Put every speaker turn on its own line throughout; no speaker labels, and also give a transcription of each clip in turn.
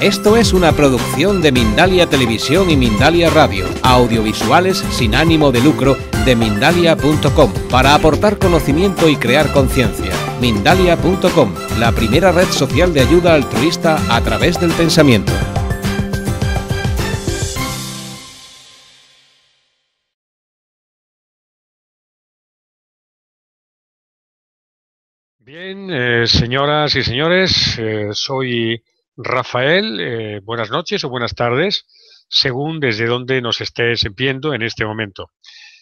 Esto es una producción de Mindalia Televisión y Mindalia Radio, audiovisuales sin ánimo de lucro de mindalia.com, para aportar conocimiento y crear conciencia. Mindalia.com, la primera red social de ayuda altruista a través del pensamiento.
Bien, eh, señoras y señores, eh, soy Rafael. Eh, buenas noches o buenas tardes, según desde donde nos estés viendo en este momento.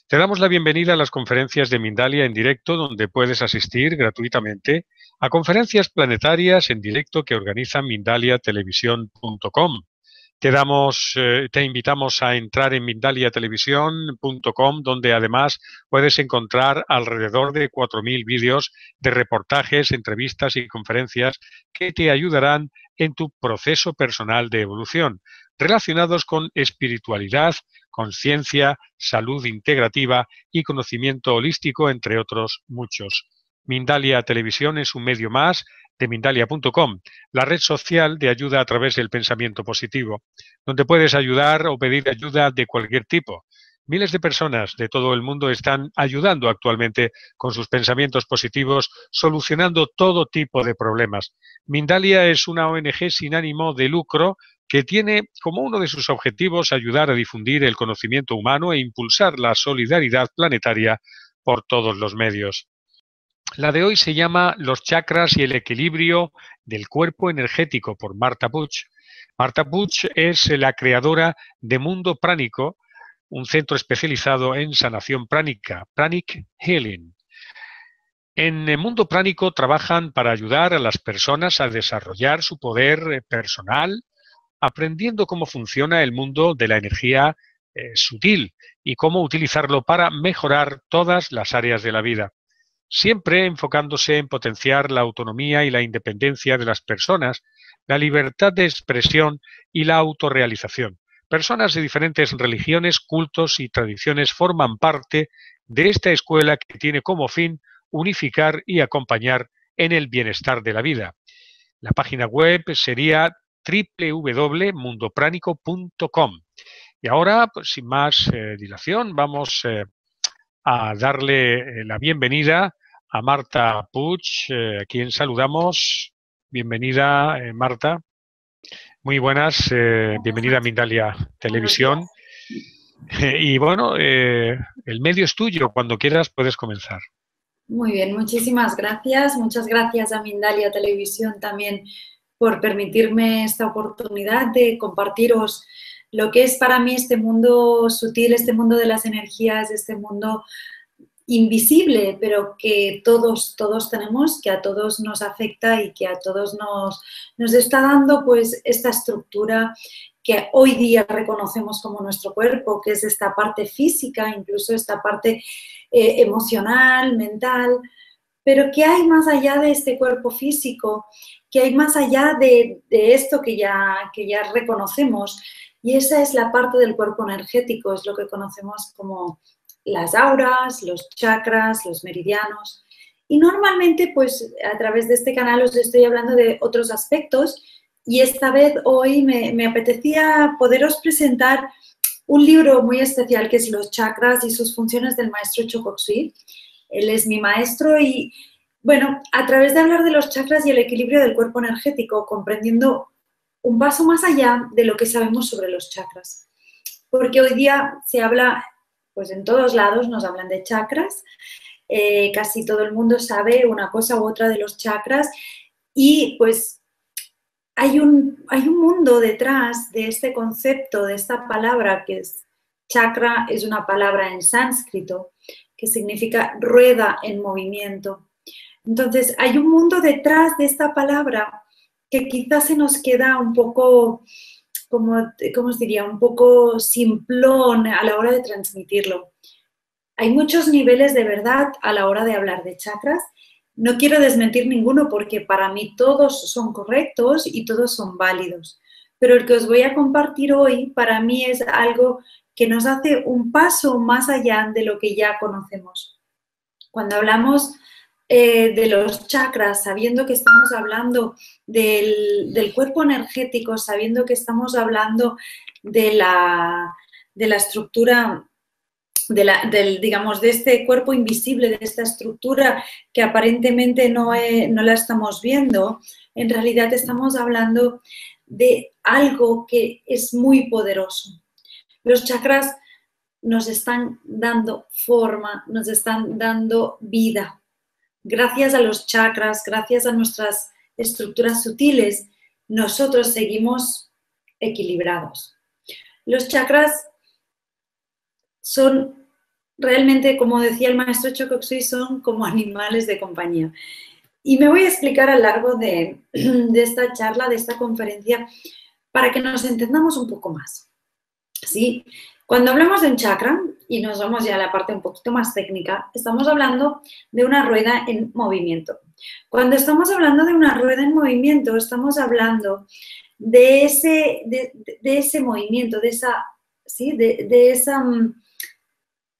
Te damos la bienvenida a las conferencias de Mindalia en directo, donde puedes asistir gratuitamente a conferencias planetarias en directo que organiza mindaliatelevisión.com. Te, damos, eh, te invitamos a entrar en mindaliatelevisión.com, donde además puedes encontrar alrededor de 4.000 vídeos de reportajes, entrevistas y conferencias que te ayudarán en tu proceso personal de evolución, relacionados con espiritualidad, conciencia, salud integrativa y conocimiento holístico, entre otros muchos. Mindalia Televisión es un medio más de Mindalia.com, la red social de ayuda a través del pensamiento positivo, donde puedes ayudar o pedir ayuda de cualquier tipo. Miles de personas de todo el mundo están ayudando actualmente con sus pensamientos positivos, solucionando todo tipo de problemas. Mindalia es una ONG sin ánimo de lucro que tiene como uno de sus objetivos ayudar a difundir el conocimiento humano e impulsar la solidaridad planetaria por todos los medios. La de hoy se llama Los chakras y el equilibrio del cuerpo energético por Marta Puch. Marta Puch es la creadora de Mundo Pránico, un centro especializado en sanación pránica, Pranic Healing. En el mundo pránico trabajan para ayudar a las personas a desarrollar su poder personal, aprendiendo cómo funciona el mundo de la energía eh, sutil y cómo utilizarlo para mejorar todas las áreas de la vida siempre enfocándose en potenciar la autonomía y la independencia de las personas, la libertad de expresión y la autorrealización. Personas de diferentes religiones, cultos y tradiciones forman parte de esta escuela que tiene como fin unificar y acompañar en el bienestar de la vida. La página web sería www.mundopránico.com. Y ahora, pues, sin más eh, dilación, vamos eh, a darle eh, la bienvenida a Marta Puch, a quien saludamos. Bienvenida, Marta. Muy buenas, eh, bienvenida a Mindalia Televisión. y bueno, el medio es tuyo, cuando quieras puedes comenzar.
Muy bien, muchísimas gracias. Muchas gracias a Mindalia Televisión también por permitirme esta oportunidad de compartiros lo que es para mí este mundo sutil, este mundo de las energías, este mundo invisible, pero que todos, todos tenemos, que a todos nos afecta y que a todos nos, nos está dando pues esta estructura que hoy día reconocemos como nuestro cuerpo, que es esta parte física, incluso esta parte eh, emocional, mental, pero que hay más allá de este cuerpo físico, que hay más allá de, de esto que ya, que ya reconocemos. Y esa es la parte del cuerpo energético, es lo que conocemos como las auras, los chakras, los meridianos. Y normalmente, pues a través de este canal os estoy hablando de otros aspectos y esta vez hoy me, apetecía poderos presentar un libro muy especial que es Los chakras y sus funciones del maestro Chokoksui. Él es mi maestro y, bueno, a través de hablar de los chakras y el equilibrio del cuerpo energético, comprendiendo un paso más allá de lo que sabemos sobre los chakras. Porque hoy día se habla pues en todos lados nos hablan de chakras. Eh, casi todo el mundo sabe una cosa u otra de los chakras y pues hay un, hay un mundo detrás de este concepto, de esta palabra que es chakra, es una palabra en sánscrito que significa rueda en movimiento. Entonces, hay un mundo detrás de esta palabra que quizás se nos queda un poco como, ¿cómo os diría? Un poco simplón a la hora de transmitirlo. Hay muchos niveles de verdad a la hora de hablar de chakras. No quiero desmentir ninguno porque para mí todos son correctos y todos son válidos. Pero el que os voy a compartir hoy para mí es algo que nos hace un paso más allá de lo que ya conocemos. Cuando hablamos eh, de los chakras, sabiendo que estamos hablando del, cuerpo energético, sabiendo que estamos hablando de la, de la estructura de la, del, digamos, de este cuerpo invisible, de esta estructura que aparentemente no, no, la estamos viendo, en realidad estamos hablando de algo que es muy poderoso. Los chakras nos están dando forma, nos están dando vida gracias a los chakras, gracias a nuestras estructuras sutiles, nosotros seguimos equilibrados. Los chakras son realmente, como decía el maestro Chocoxui, son como animales de compañía. Y me voy a explicar a lo largo de, de, esta charla, de esta conferencia, para que nos entendamos un poco más. ¿Sí? Cuando hablamos de un chakra, y nos vamos ya a la parte un poquito más técnica, estamos hablando de una rueda en movimiento. Cuando estamos hablando de una rueda en movimiento, estamos hablando de ese, de, ese movimiento, de esa, ¿sí? de, esa mm,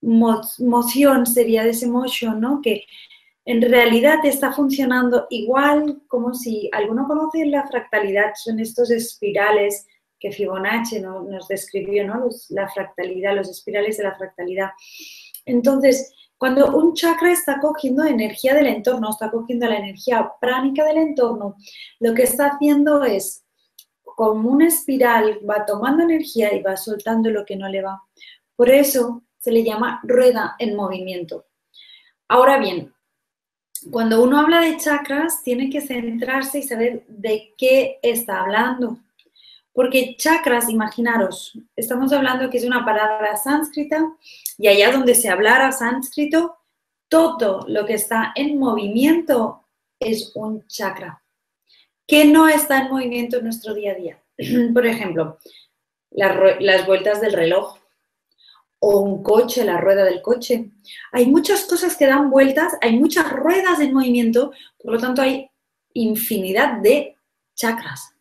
moción, sería de ese motion, ¿no? Que en realidad está funcionando igual como si alguno conoce la fractalidad, son estos espirales que Fibonacci nos describió, ¿no? la fractalidad, los espirales de la fractalidad. Entonces, cuando un chakra está cogiendo energía del entorno, está cogiendo la energía pránica del entorno, lo que está haciendo es, como una espiral, va tomando energía y va soltando lo que no le va. Por eso se le llama rueda en movimiento. Ahora bien, cuando uno habla de chakras, tiene que centrarse y saber de qué está hablando. Porque chakras, imaginaros, estamos hablando que es una palabra sánscrita y allá donde se hablara sánscrito, todo lo que está en movimiento es un chakra. ¿Qué no está en movimiento en nuestro día a día? Por ejemplo, las, vueltas del reloj o un coche, la rueda del coche. Hay muchas cosas que dan vueltas, hay muchas ruedas en movimiento, por lo tanto hay infinidad de chakras.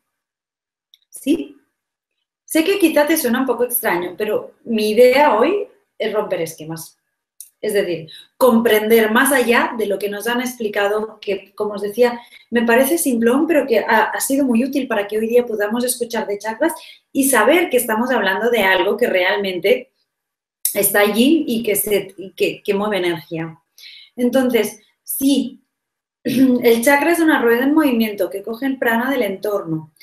¿Sí? Sé que quizá te suena un poco extraño, pero mi idea hoy es romper esquemas. Es decir, comprender más allá de lo que nos han explicado, que como os decía, me parece simplón, pero que ha, sido muy útil para que hoy día podamos escuchar de chakras y saber que estamos hablando de algo que realmente está allí y que, se, que, mueve energía. Entonces, sí, el chakra es una rueda en movimiento que coge el prana del entorno,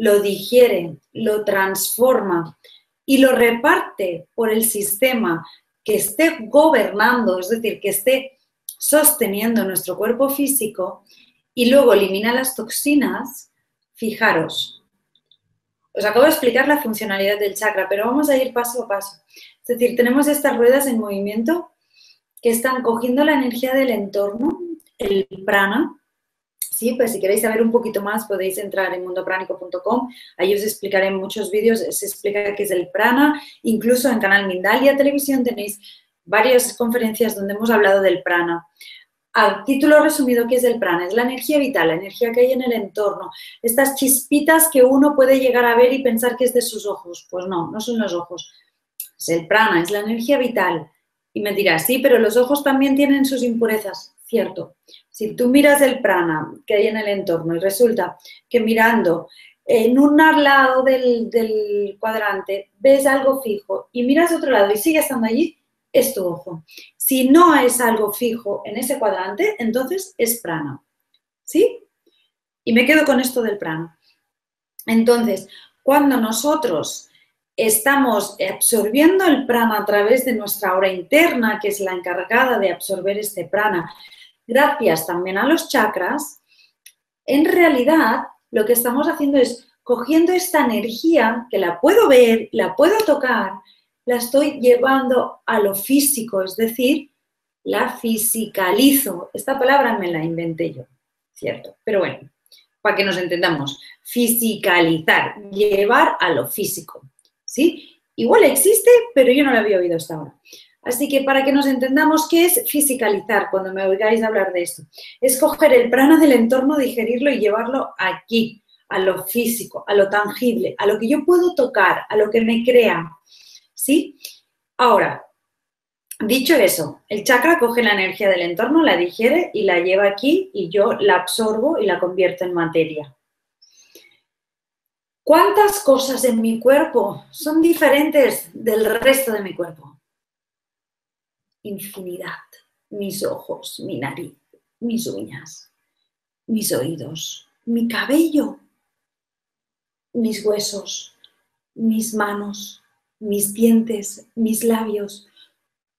lo digiere, lo transforma y lo reparte por el sistema que esté gobernando, es decir, que esté sosteniendo nuestro cuerpo físico y luego elimina las toxinas, fijaros, os acabo de explicar la funcionalidad del chakra, pero vamos a ir paso a paso. Es decir, tenemos estas ruedas en movimiento que están cogiendo la energía del entorno, el prana, Sí, pues si queréis saber un poquito más podéis entrar en mundopránico.com. Ahí os explicaré en muchos vídeos, se explica qué es el prana. Incluso en Canal Mindalia Televisión tenéis varias conferencias donde hemos hablado del prana. A título resumido, ¿qué es el prana? Es la energía vital, la energía que hay en el entorno. Estas chispitas que uno puede llegar a ver y pensar que es de sus ojos. Pues no, no son los ojos. Es el prana, es la energía vital. Y me dirás, sí, pero los ojos también tienen sus impurezas. Cierto. Si tú miras el prana que hay en el entorno y resulta que mirando en un lado del, cuadrante ves algo fijo y miras otro lado y sigue estando allí, es tu ojo. Si no es algo fijo en ese cuadrante, entonces es prana. ¿Sí? Y me quedo con esto del prana. Entonces, cuando nosotros estamos absorbiendo el prana a través de nuestra aura interna, que es la encargada de absorber este prana, gracias también a los chakras, en realidad lo que estamos haciendo es cogiendo esta energía que la puedo ver, la puedo tocar, la estoy llevando a lo físico, es decir, la fisicalizo. Esta palabra me la inventé yo, ¿cierto? Pero bueno, para que nos entendamos, fisicalizar, llevar a lo físico, ¿sí? Igual existe, pero yo no la había oído hasta ahora. Así que para que nos entendamos qué es fisicalizar cuando me oigáis hablar de esto, es coger el prana del entorno, digerirlo y llevarlo aquí, a lo físico, a lo tangible, a lo que yo puedo tocar, a lo que me crea. ¿Sí? Ahora, Dicho eso, el chakra coge la energía del entorno, la digiere y la lleva aquí y yo la absorbo y la convierto en materia. ¿Cuántas cosas en mi cuerpo son diferentes del resto de mi cuerpo? Infinidad. Mis ojos, mi nariz, mis uñas, mis oídos, mi cabello, mis huesos, mis manos, mis dientes, mis labios,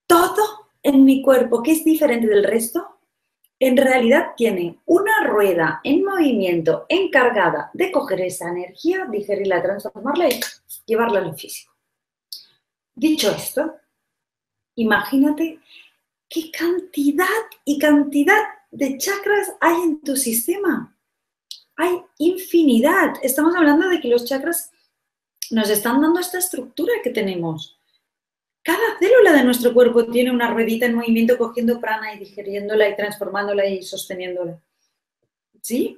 todo en mi cuerpo que es diferente del resto, en realidad tiene una rueda en movimiento encargada de coger esa energía, digerirla, transformarla y llevarla a lo físico. Dicho esto, imagínate qué cantidad y cantidad de chakras hay en tu sistema. Hay infinidad. Estamos hablando de que los chakras nos están dando esta estructura que tenemos. Cada célula de nuestro cuerpo tiene una ruedita en movimiento cogiendo prana y digeriéndola y transformándola y sosteniéndola. ¿Sí?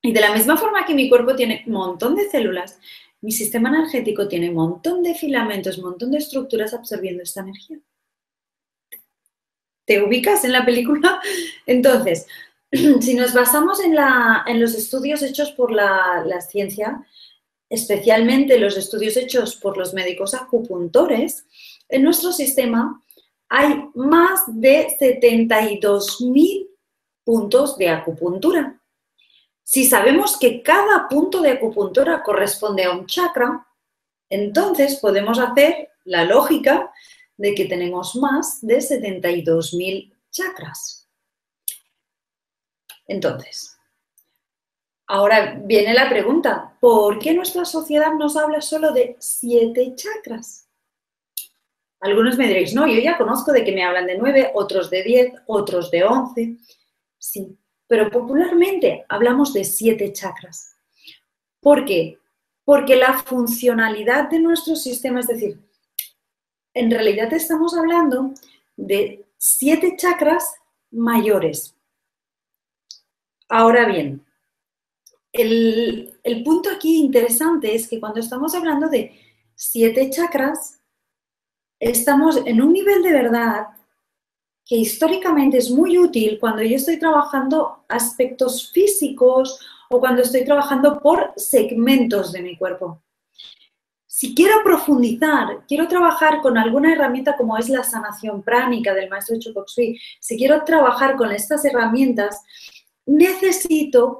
Y de la misma forma que mi cuerpo tiene un montón de células, mi sistema energético tiene un montón de filamentos, un montón de estructuras absorbiendo esta energía. ¿Te ubicas en la película? Entonces, si nos basamos en, los estudios hechos por la, ciencia, especialmente los estudios hechos por los médicos acupuntores, en nuestro sistema hay más de 72.000 puntos de acupuntura. Si sabemos que cada punto de acupuntura corresponde a un chakra, entonces podemos hacer la lógica de que tenemos más de 72.000 chakras. Entonces, Ahora viene la pregunta, ¿por qué nuestra sociedad nos habla solo de siete chakras? Algunos me diréis, no, yo ya conozco de que me hablan de nueve, otros de diez, otros de once. Sí, pero popularmente hablamos de siete chakras. ¿Por qué? Porque la funcionalidad de nuestro sistema, es decir, en realidad estamos hablando de siete chakras mayores. Ahora bien, el, punto aquí interesante es que cuando estamos hablando de siete chakras, estamos en un nivel de verdad que históricamente es muy útil cuando yo estoy trabajando aspectos físicos o cuando estoy trabajando por segmentos de mi cuerpo. Si quiero profundizar, quiero trabajar con alguna herramienta como es la sanación pránica del maestro Chokoksui, si quiero trabajar con estas herramientas, necesito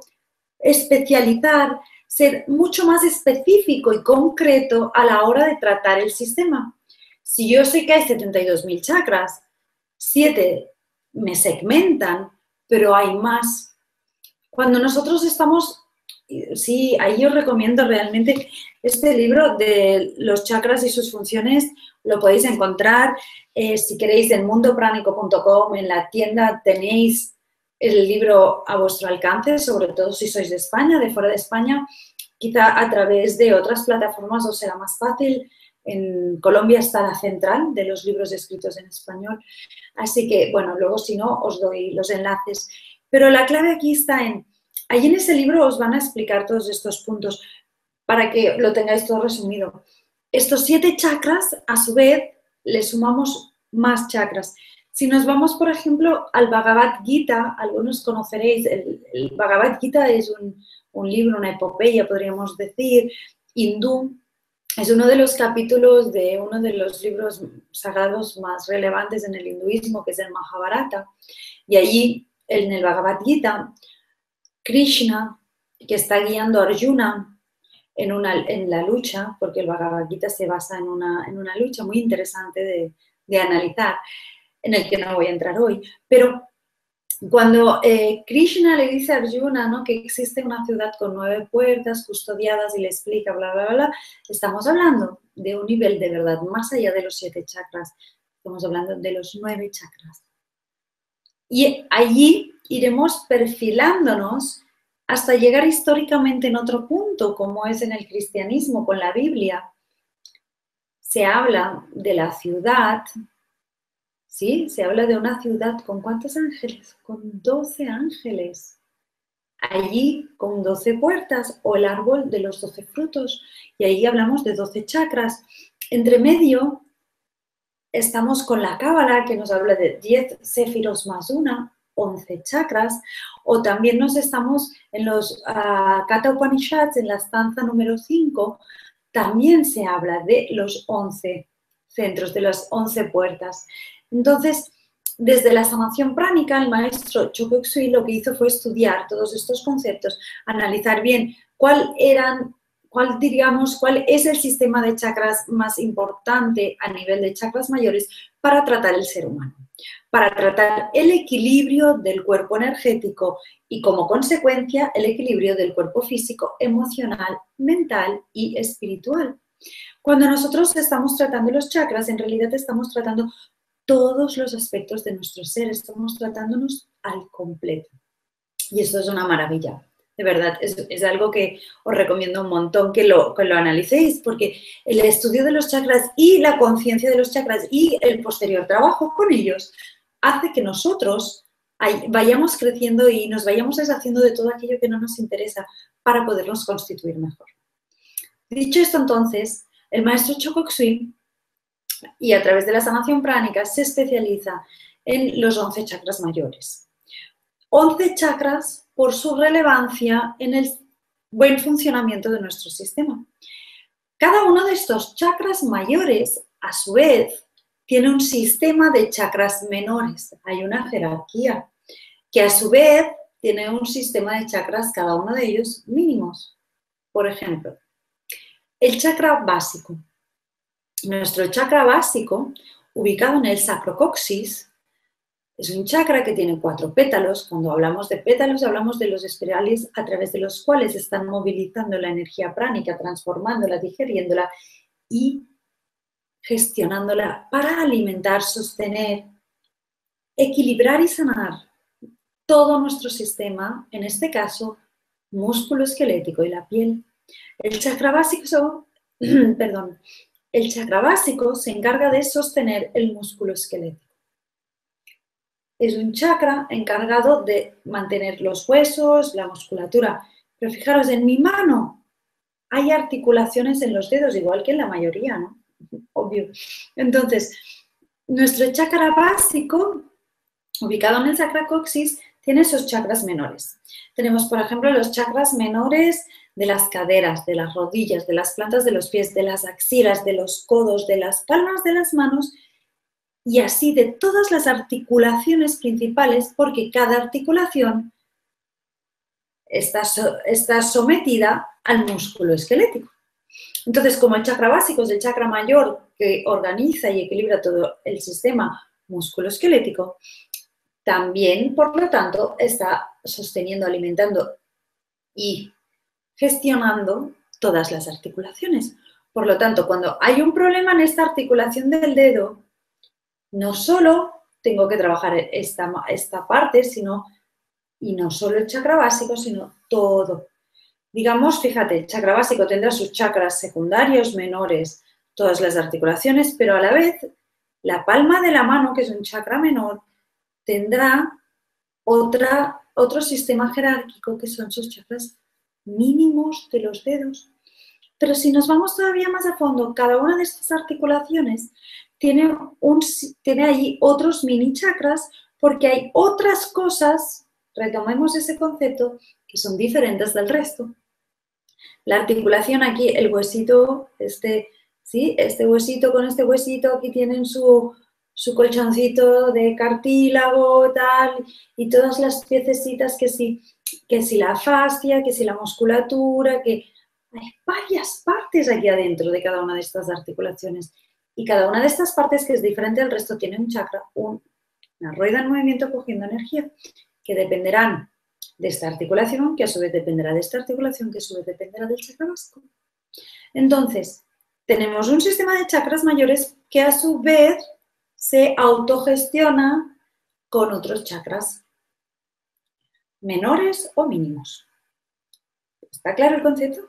especializar, ser mucho más específico y concreto a la hora de tratar el sistema. Si yo sé que hay 72.000 chakras, 7 me segmentan, pero hay más. Cuando nosotros estamos, sí, ahí os recomiendo realmente este libro de los chakras y sus funciones, lo podéis encontrar. Eh, si queréis en mundopránico.com, en la tienda tenéis el libro a vuestro alcance, sobre todo si sois de España, de fuera de España, quizá a través de otras plataformas os será más fácil. En Colombia está la central de los libros escritos en español. Así que, bueno, luego si no, os doy los enlaces. Pero la clave aquí está en, ahí en ese libro os van a explicar todos estos puntos para que lo tengáis todo resumido. Estos siete chakras, a su vez, le sumamos más chakras. Si nos vamos, por ejemplo, al Bhagavad Gita, algunos conoceréis, el, Bhagavad Gita es un, libro, una epopeya, podríamos decir, hindú. Es uno de los capítulos de uno de los libros sagrados más relevantes en el hinduismo, que es el Mahabharata. Y allí, en el Bhagavad Gita, Krishna, que está guiando a Arjuna en, una, en la lucha, porque el Bhagavad Gita se basa en una, en una lucha muy interesante de, de analizar en el que no voy a entrar hoy, pero cuando eh, Krishna le dice a Arjuna ¿no? que existe una ciudad con nueve puertas custodiadas y le explica, bla, bla, bla, estamos hablando de un nivel de verdad más allá de los siete chakras, estamos hablando de los nueve chakras. Y allí iremos perfilándonos hasta llegar históricamente en otro punto, como es en el cristianismo con la Biblia. Se habla de la ciudad, ¿sí? Se habla de una ciudad con cuántos ángeles? Con 12 ángeles. Allí con 12 puertas o el árbol de los 12 frutos. Y ahí hablamos de 12 chakras. Entre medio estamos con la Cábala, que nos habla de 10 céfiros más una, 11 chakras, o también nos estamos en los uh, Kata Upanishads, en la estanza número 5, también se habla de los 11 centros, de las 11 puertas. Entonces, desde la sanación pránica, el maestro Chokuksui lo que hizo fue estudiar todos estos conceptos, analizar bien cuál eran, cuál diríamos, cuál es el sistema de chakras más importante a nivel de chakras mayores para tratar el ser humano, para tratar el equilibrio del cuerpo energético y como consecuencia el equilibrio del cuerpo físico, emocional, mental y espiritual. Cuando nosotros estamos tratando los chakras, en realidad estamos tratando todos los aspectos de nuestro ser, estamos tratándonos al completo. Y esto es una maravilla. De verdad, es, algo que os recomiendo un montón que lo, que lo analicéis, porque el estudio de los chakras y la conciencia de los chakras y el posterior trabajo con ellos hace que nosotros vayamos creciendo y nos vayamos deshaciendo de todo aquello que no nos interesa para podernos constituir mejor. Dicho esto, entonces, el maestro Chokoksui y a través de la sanación pránica se especializa en los 11 chakras mayores. 11 chakras por su relevancia en el buen funcionamiento de nuestro sistema. Cada uno de estos chakras mayores, a su vez, tiene un sistema de chakras menores. Hay una jerarquía que a su vez tiene un sistema de chakras, cada uno de ellos mínimos. Por ejemplo, el chakra básico nuestro chakra básico, ubicado en el sacrocoxis, es un chakra que tiene cuatro pétalos. Cuando hablamos de pétalos, hablamos de los espirales a través de los cuales están movilizando la energía pránica, transformándola, digeriéndola y gestionándola para alimentar, sostener, equilibrar y sanar todo nuestro sistema, en este caso, músculo esquelético y la piel. El chakra básico, perdón, el chakra básico se encarga de sostener el músculo esquelético. Es un chakra encargado de mantener los huesos, la musculatura. Pero fijaros, en mi mano hay articulaciones en los dedos, igual que en la mayoría, ¿no? Obvio. Entonces, nuestro chakra básico, ubicado en el chakra coxis, tiene esos chakras menores. Tenemos, por ejemplo, los chakras menores de las caderas, de las rodillas, de las plantas de los pies, de las axilas, de los codos, de las palmas de las manos y así de todas las articulaciones principales, porque cada articulación está, está sometida al músculo esquelético. Entonces, como el chakra básico es el chakra mayor que organiza y equilibra todo el sistema músculo-esquelético, también, por lo tanto, está sosteniendo, alimentando y gestionando todas las articulaciones. Por lo tanto, cuando hay un problema en esta articulación del dedo, no solo tengo que trabajar esta, esta parte, sino, y no solo el chakra básico, sino todo. Digamos, fíjate, el chakra básico tendrá sus chakras secundarios, menores, todas las articulaciones, pero a la vez la palma de la mano, que es un chakra menor, tendrá otra, otro sistema jerárquico que son sus chakras mínimos de los dedos. Pero si nos vamos todavía más a fondo, cada una de estas articulaciones tiene, un, tiene allí otros mini chakras porque hay otras cosas, retomemos ese concepto, que son diferentes del resto. La articulación aquí, el huesito, este, ¿sí? este huesito con este huesito, aquí tienen su, su colchoncito de cartílago, tal, y todas las piececitas que sí que si la fascia, que si la musculatura, que hay varias partes aquí adentro de cada una de estas articulaciones. Y cada una de estas partes que es diferente al resto tiene un chakra, una rueda en movimiento cogiendo energía, que dependerán de esta articulación, que a su vez dependerá de esta articulación, que a su vez dependerá del chakra básico. Entonces, tenemos un sistema de chakras mayores que a su vez se autogestiona con otros chakras menores o mínimos. ¿Está claro el concepto?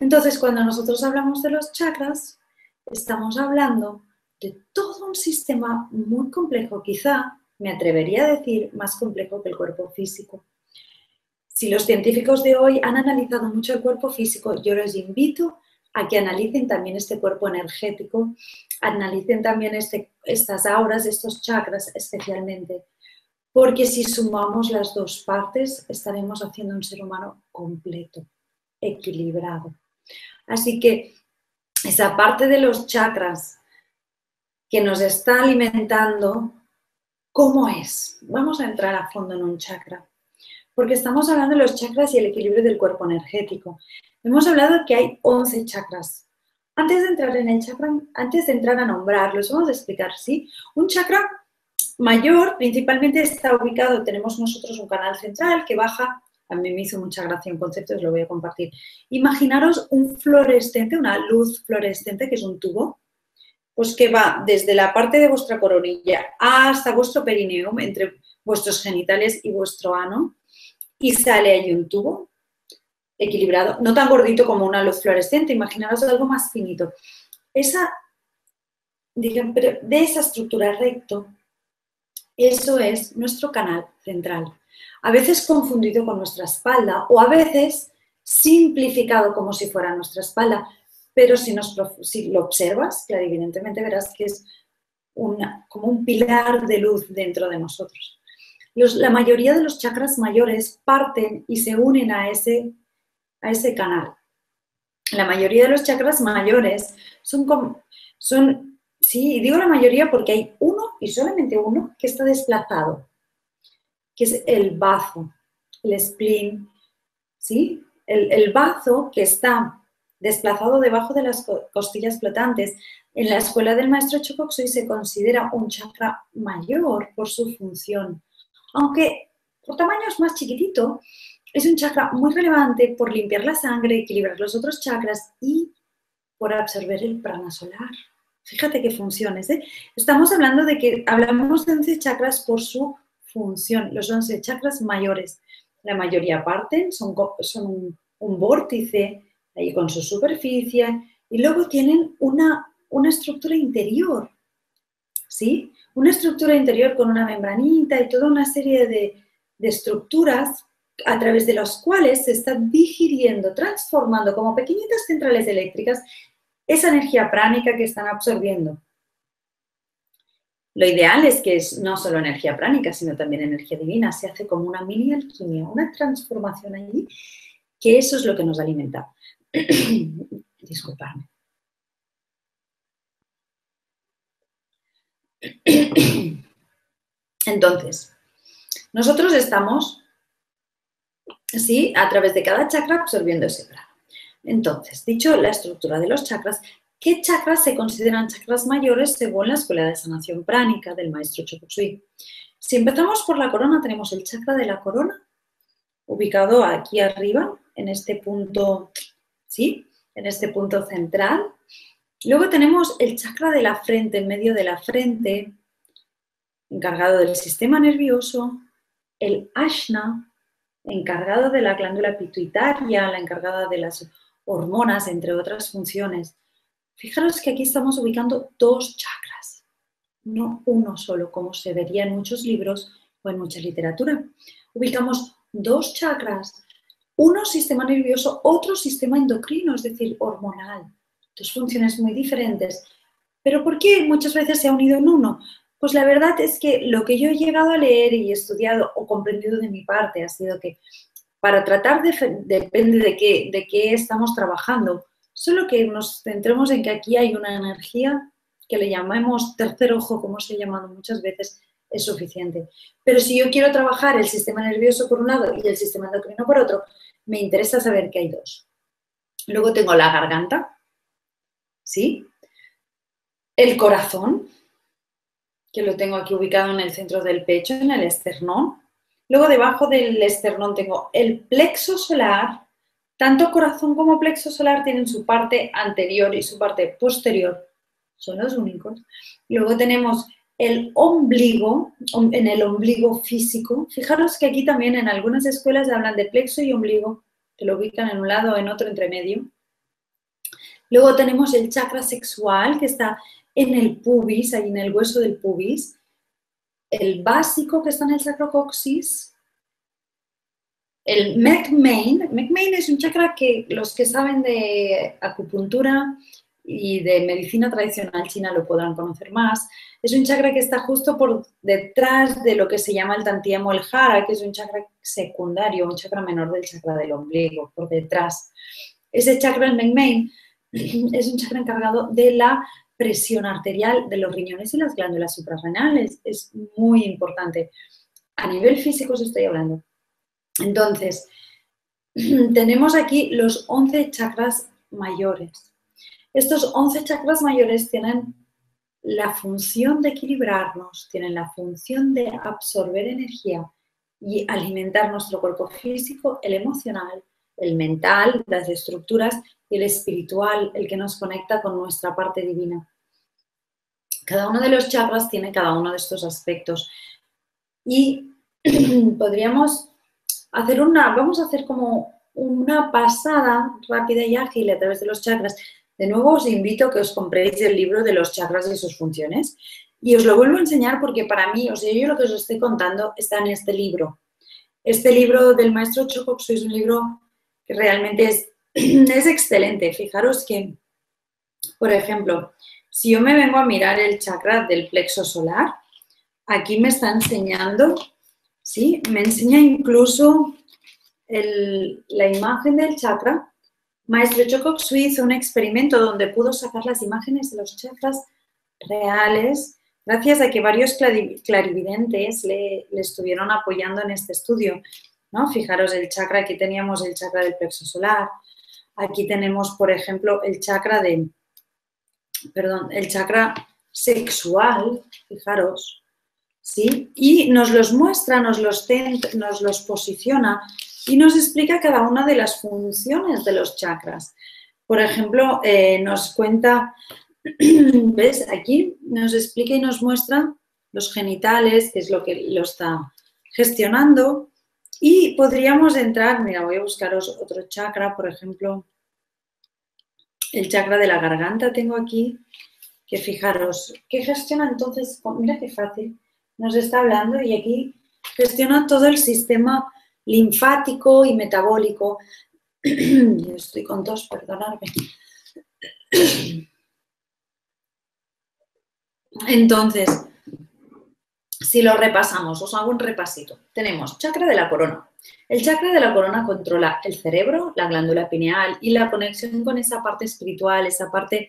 Entonces, cuando nosotros hablamos de los chakras, estamos hablando de todo un sistema muy complejo, quizá me atrevería a decir más complejo que el cuerpo físico. Si los científicos de hoy han analizado mucho el cuerpo físico, yo les invito a que analicen también este cuerpo energético, analicen también este, estas auras, estos chakras especialmente, porque si sumamos las dos partes estaremos haciendo un ser humano completo, equilibrado. Así que esa parte de los chakras que nos está alimentando, ¿cómo es? Vamos a entrar a fondo en un chakra, porque estamos hablando de los chakras y el equilibrio del cuerpo energético. Hemos hablado que hay 11 chakras. Antes de entrar en el chakra, antes de entrar a nombrarlos, vamos a explicar, ¿sí? Un chakra mayor principalmente está ubicado, tenemos nosotros un canal central que baja, a mí me hizo mucha gracia un concepto, os lo voy a compartir. Imaginaros un fluorescente, una luz fluorescente, que es un tubo, pues que va desde la parte de vuestra coronilla hasta vuestro perineum, entre vuestros genitales y vuestro ano, y sale ahí un tubo equilibrado, no tan gordito como una luz fluorescente, imaginaros algo más finito. Esa, digamos, de esa estructura recto, eso es nuestro canal central. A veces confundido con nuestra espalda o a veces simplificado como si fuera nuestra espalda, pero si, nos, lo observas, claro, evidentemente verás que es como un pilar de luz dentro de nosotros. la mayoría de los chakras mayores parten y se unen a ese a ese canal. La mayoría de los chakras mayores son, son, sí, digo la mayoría porque hay uno y solamente uno que está desplazado, que es el bazo, el spleen, ¿sí? El, el bazo que está desplazado debajo de las costillas flotantes. En la escuela del maestro Chocoxoy se considera un chakra mayor por su función, aunque por tamaño es más chiquitito, es un chakra muy relevante por limpiar la sangre, equilibrar los otros chakras y por absorber el prana solar. Fíjate qué funciones. ¿eh? Estamos hablando de que hablamos de 11 chakras por su función, los 11 chakras mayores. La mayoría parten, son, un, un, vórtice ahí con su superficie y luego tienen una, una estructura interior. ¿Sí? Una estructura interior con una membranita y toda una serie de, de estructuras a través de los cuales se está digiriendo, transformando como pequeñitas centrales eléctricas esa energía pránica que están absorbiendo. Lo ideal es que es no solo energía pránica, sino también energía divina. Se hace como una mini alquimia, una transformación allí, que eso es lo que nos alimenta. Disculpadme. Entonces, nosotros estamos ¿sí? a través de cada chakra absorbiendo ese prana. Entonces, dicho la estructura de los chakras, ¿qué chakras se consideran chakras mayores según la escuela de sanación pránica del maestro Chokusui? Si empezamos por la corona, tenemos el chakra de la corona, ubicado aquí arriba, en este punto, ¿sí? En este punto central. Luego tenemos el chakra de la frente, en medio de la frente, encargado del sistema nervioso, el ashna, encargado de la glándula pituitaria, la encargada de las hormonas, entre otras funciones. Fijaros que aquí estamos ubicando dos chakras, no uno solo, como se vería en muchos libros o en mucha literatura. Ubicamos dos chakras, uno sistema nervioso, otro sistema endocrino, es decir, hormonal. Dos funciones muy diferentes. Pero ¿por qué muchas veces se ha unido en uno? Pues la verdad es que lo que yo he llegado a leer y estudiado o comprendido de mi parte ha sido que para tratar de, depende de qué, de qué estamos trabajando, solo que nos centremos en que aquí hay una energía que le llamamos tercer ojo, como se ha llamado muchas veces, es suficiente. Pero si yo quiero trabajar el sistema nervioso por un lado y el sistema endocrino por otro, me interesa saber que hay dos. Luego tengo la garganta, ¿sí? El corazón, que lo tengo aquí ubicado en el centro del pecho, en el esternón. Luego debajo del esternón tengo el plexo solar. Tanto corazón como plexo solar tienen su parte anterior y su parte posterior. Son los únicos. Luego tenemos el ombligo, en el ombligo físico. Fijaros que aquí también en algunas escuelas hablan de plexo y ombligo, que lo ubican en un lado o en otro entre medio. Luego tenemos el chakra sexual, que está en el pubis, ahí en el hueso del pubis, el básico que está en el sacrocoxis, El McMain, McMain es un chakra que los que saben de acupuntura y de medicina tradicional china lo podrán conocer más. Es un chakra que está justo por detrás de lo que se llama el Tantiamo el Jara, que es un chakra secundario, un chakra menor del chakra del ombligo, por detrás. Ese chakra, el Meng es un chakra encargado de la presión arterial de los riñones y las glándulas suprarrenales. Es muy importante. A nivel físico os estoy hablando. Entonces, tenemos aquí los 11 chakras mayores. Estos 11 chakras mayores tienen la función de equilibrarnos, tienen la función de absorber energía y alimentar nuestro cuerpo físico, el emocional, el mental, las estructuras y el espiritual, el que nos conecta con nuestra parte divina. Cada uno de los chakras tiene cada uno de estos aspectos. Y podríamos hacer una, vamos a hacer como una pasada rápida y ágil a través de los chakras de nuevo os invito a que os compréis el libro de los chakras y sus funciones y os lo vuelvo a enseñar porque para mí, o sea, yo lo que os estoy contando está en este libro. Este libro del maestro Chokoksu es un libro realmente es, es excelente. Fijaros que, por ejemplo, si yo me vengo a mirar el chakra del plexo solar, aquí me está enseñando, ¿sí? Me enseña incluso la imagen del chakra Maestro Chokoksu hizo un experimento donde pudo sacar las imágenes de los chakras reales gracias a que varios clarividentes le, estuvieron apoyando en este estudio. ¿No? Fijaros el chakra, aquí teníamos el chakra del plexo solar, aquí tenemos, por ejemplo, el chakra de, perdón, el chakra sexual, fijaros, ¿sí? Y nos los muestra, nos los, nos los posiciona y nos explica cada una de las funciones de los chakras. Por ejemplo, eh, nos cuenta, ¿ves? Aquí nos explica y nos muestra los genitales, que es lo que lo está gestionando. Y podríamos entrar, mira, voy a buscaros otro chakra, por ejemplo, el chakra de la garganta tengo aquí, que fijaros, ¿qué gestiona entonces? Mira qué fácil, nos está hablando y aquí gestiona todo el sistema linfático y metabólico. Yo estoy con tos, perdonadme. Entonces, si lo repasamos, os hago un repasito. Tenemos chakra de la corona. El chakra de la corona controla el cerebro, la glándula pineal y la conexión con esa parte espiritual, esa parte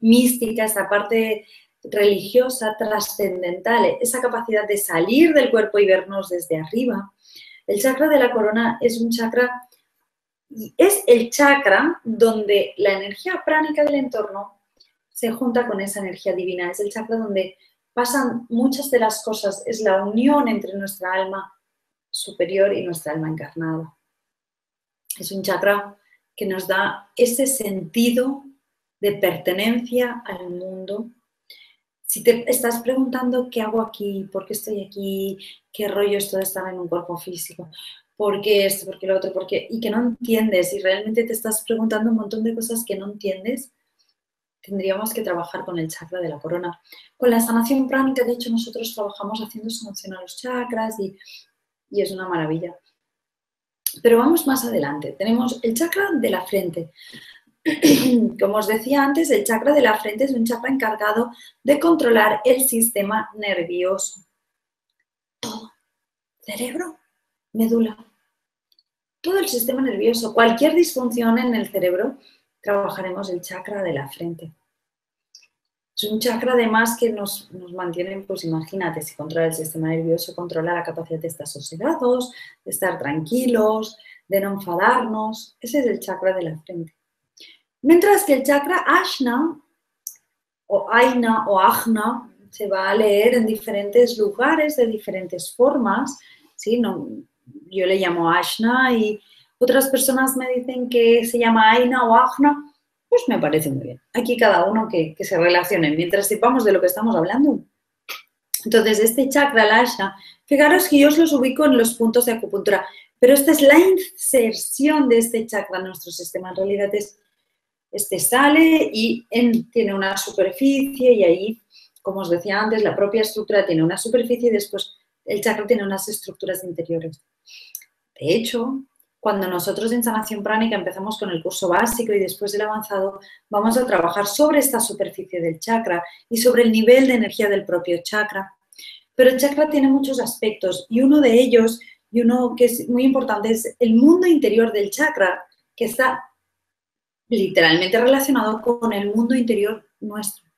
mística, esa parte religiosa, trascendental, esa capacidad de salir del cuerpo y vernos desde arriba. El chakra de la corona es un chakra, es el chakra donde la energía pránica del entorno se junta con esa energía divina. Es el chakra donde pasan muchas de las cosas, es la unión entre nuestra alma superior y nuestra alma encarnada. Es un chakra que nos da ese sentido de pertenencia al mundo. Si te estás preguntando qué hago aquí, por qué estoy aquí, qué rollo esto de estar en un cuerpo físico, por qué esto, por qué lo otro, por qué, y que no entiendes. Y realmente te estás preguntando un montón de cosas que no entiendes, tendríamos que trabajar con el chakra de la corona. Con la sanación pránica, de hecho, nosotros trabajamos haciendo sanación a los chakras y, y es una maravilla. Pero vamos más adelante. Tenemos el chakra de la frente. Como os decía antes, el chakra de la frente es un chakra encargado de controlar el sistema nervioso. Todo. Cerebro, médula. Todo el sistema nervioso. Cualquier disfunción en el cerebro, trabajaremos el chakra de la frente. Es un chakra además que nos, nos mantiene, pues imagínate, si controla el sistema nervioso, controla la capacidad de estar sosegados, de estar tranquilos, de no enfadarnos. Ese es el chakra de la frente. Mientras que el chakra Ashna o Aina o Ajna se va a leer en diferentes lugares, de diferentes formas. ¿sí? No, yo le llamo Ashna y otras personas me dicen que se llama Aina o Ajna. Pues me parece muy bien. Aquí cada uno que, se relacione mientras sepamos de lo que estamos hablando. Entonces, este chakra, el Ashna, fijaros que yo os los ubico en los puntos de acupuntura, pero esta es la inserción de este chakra en nuestro sistema. En realidad es este sale y tiene una superficie y ahí, como os decía antes, la propia estructura tiene una superficie y después el chakra tiene unas estructuras interiores. De hecho, cuando nosotros en sanación pránica empezamos con el curso básico y después el avanzado, vamos a trabajar sobre esta superficie del chakra y sobre el nivel de energía del propio chakra. Pero el chakra tiene muchos aspectos y uno de ellos, y uno que es muy importante, es el mundo interior del chakra, que está literalmente relacionado con el mundo interior nuestro.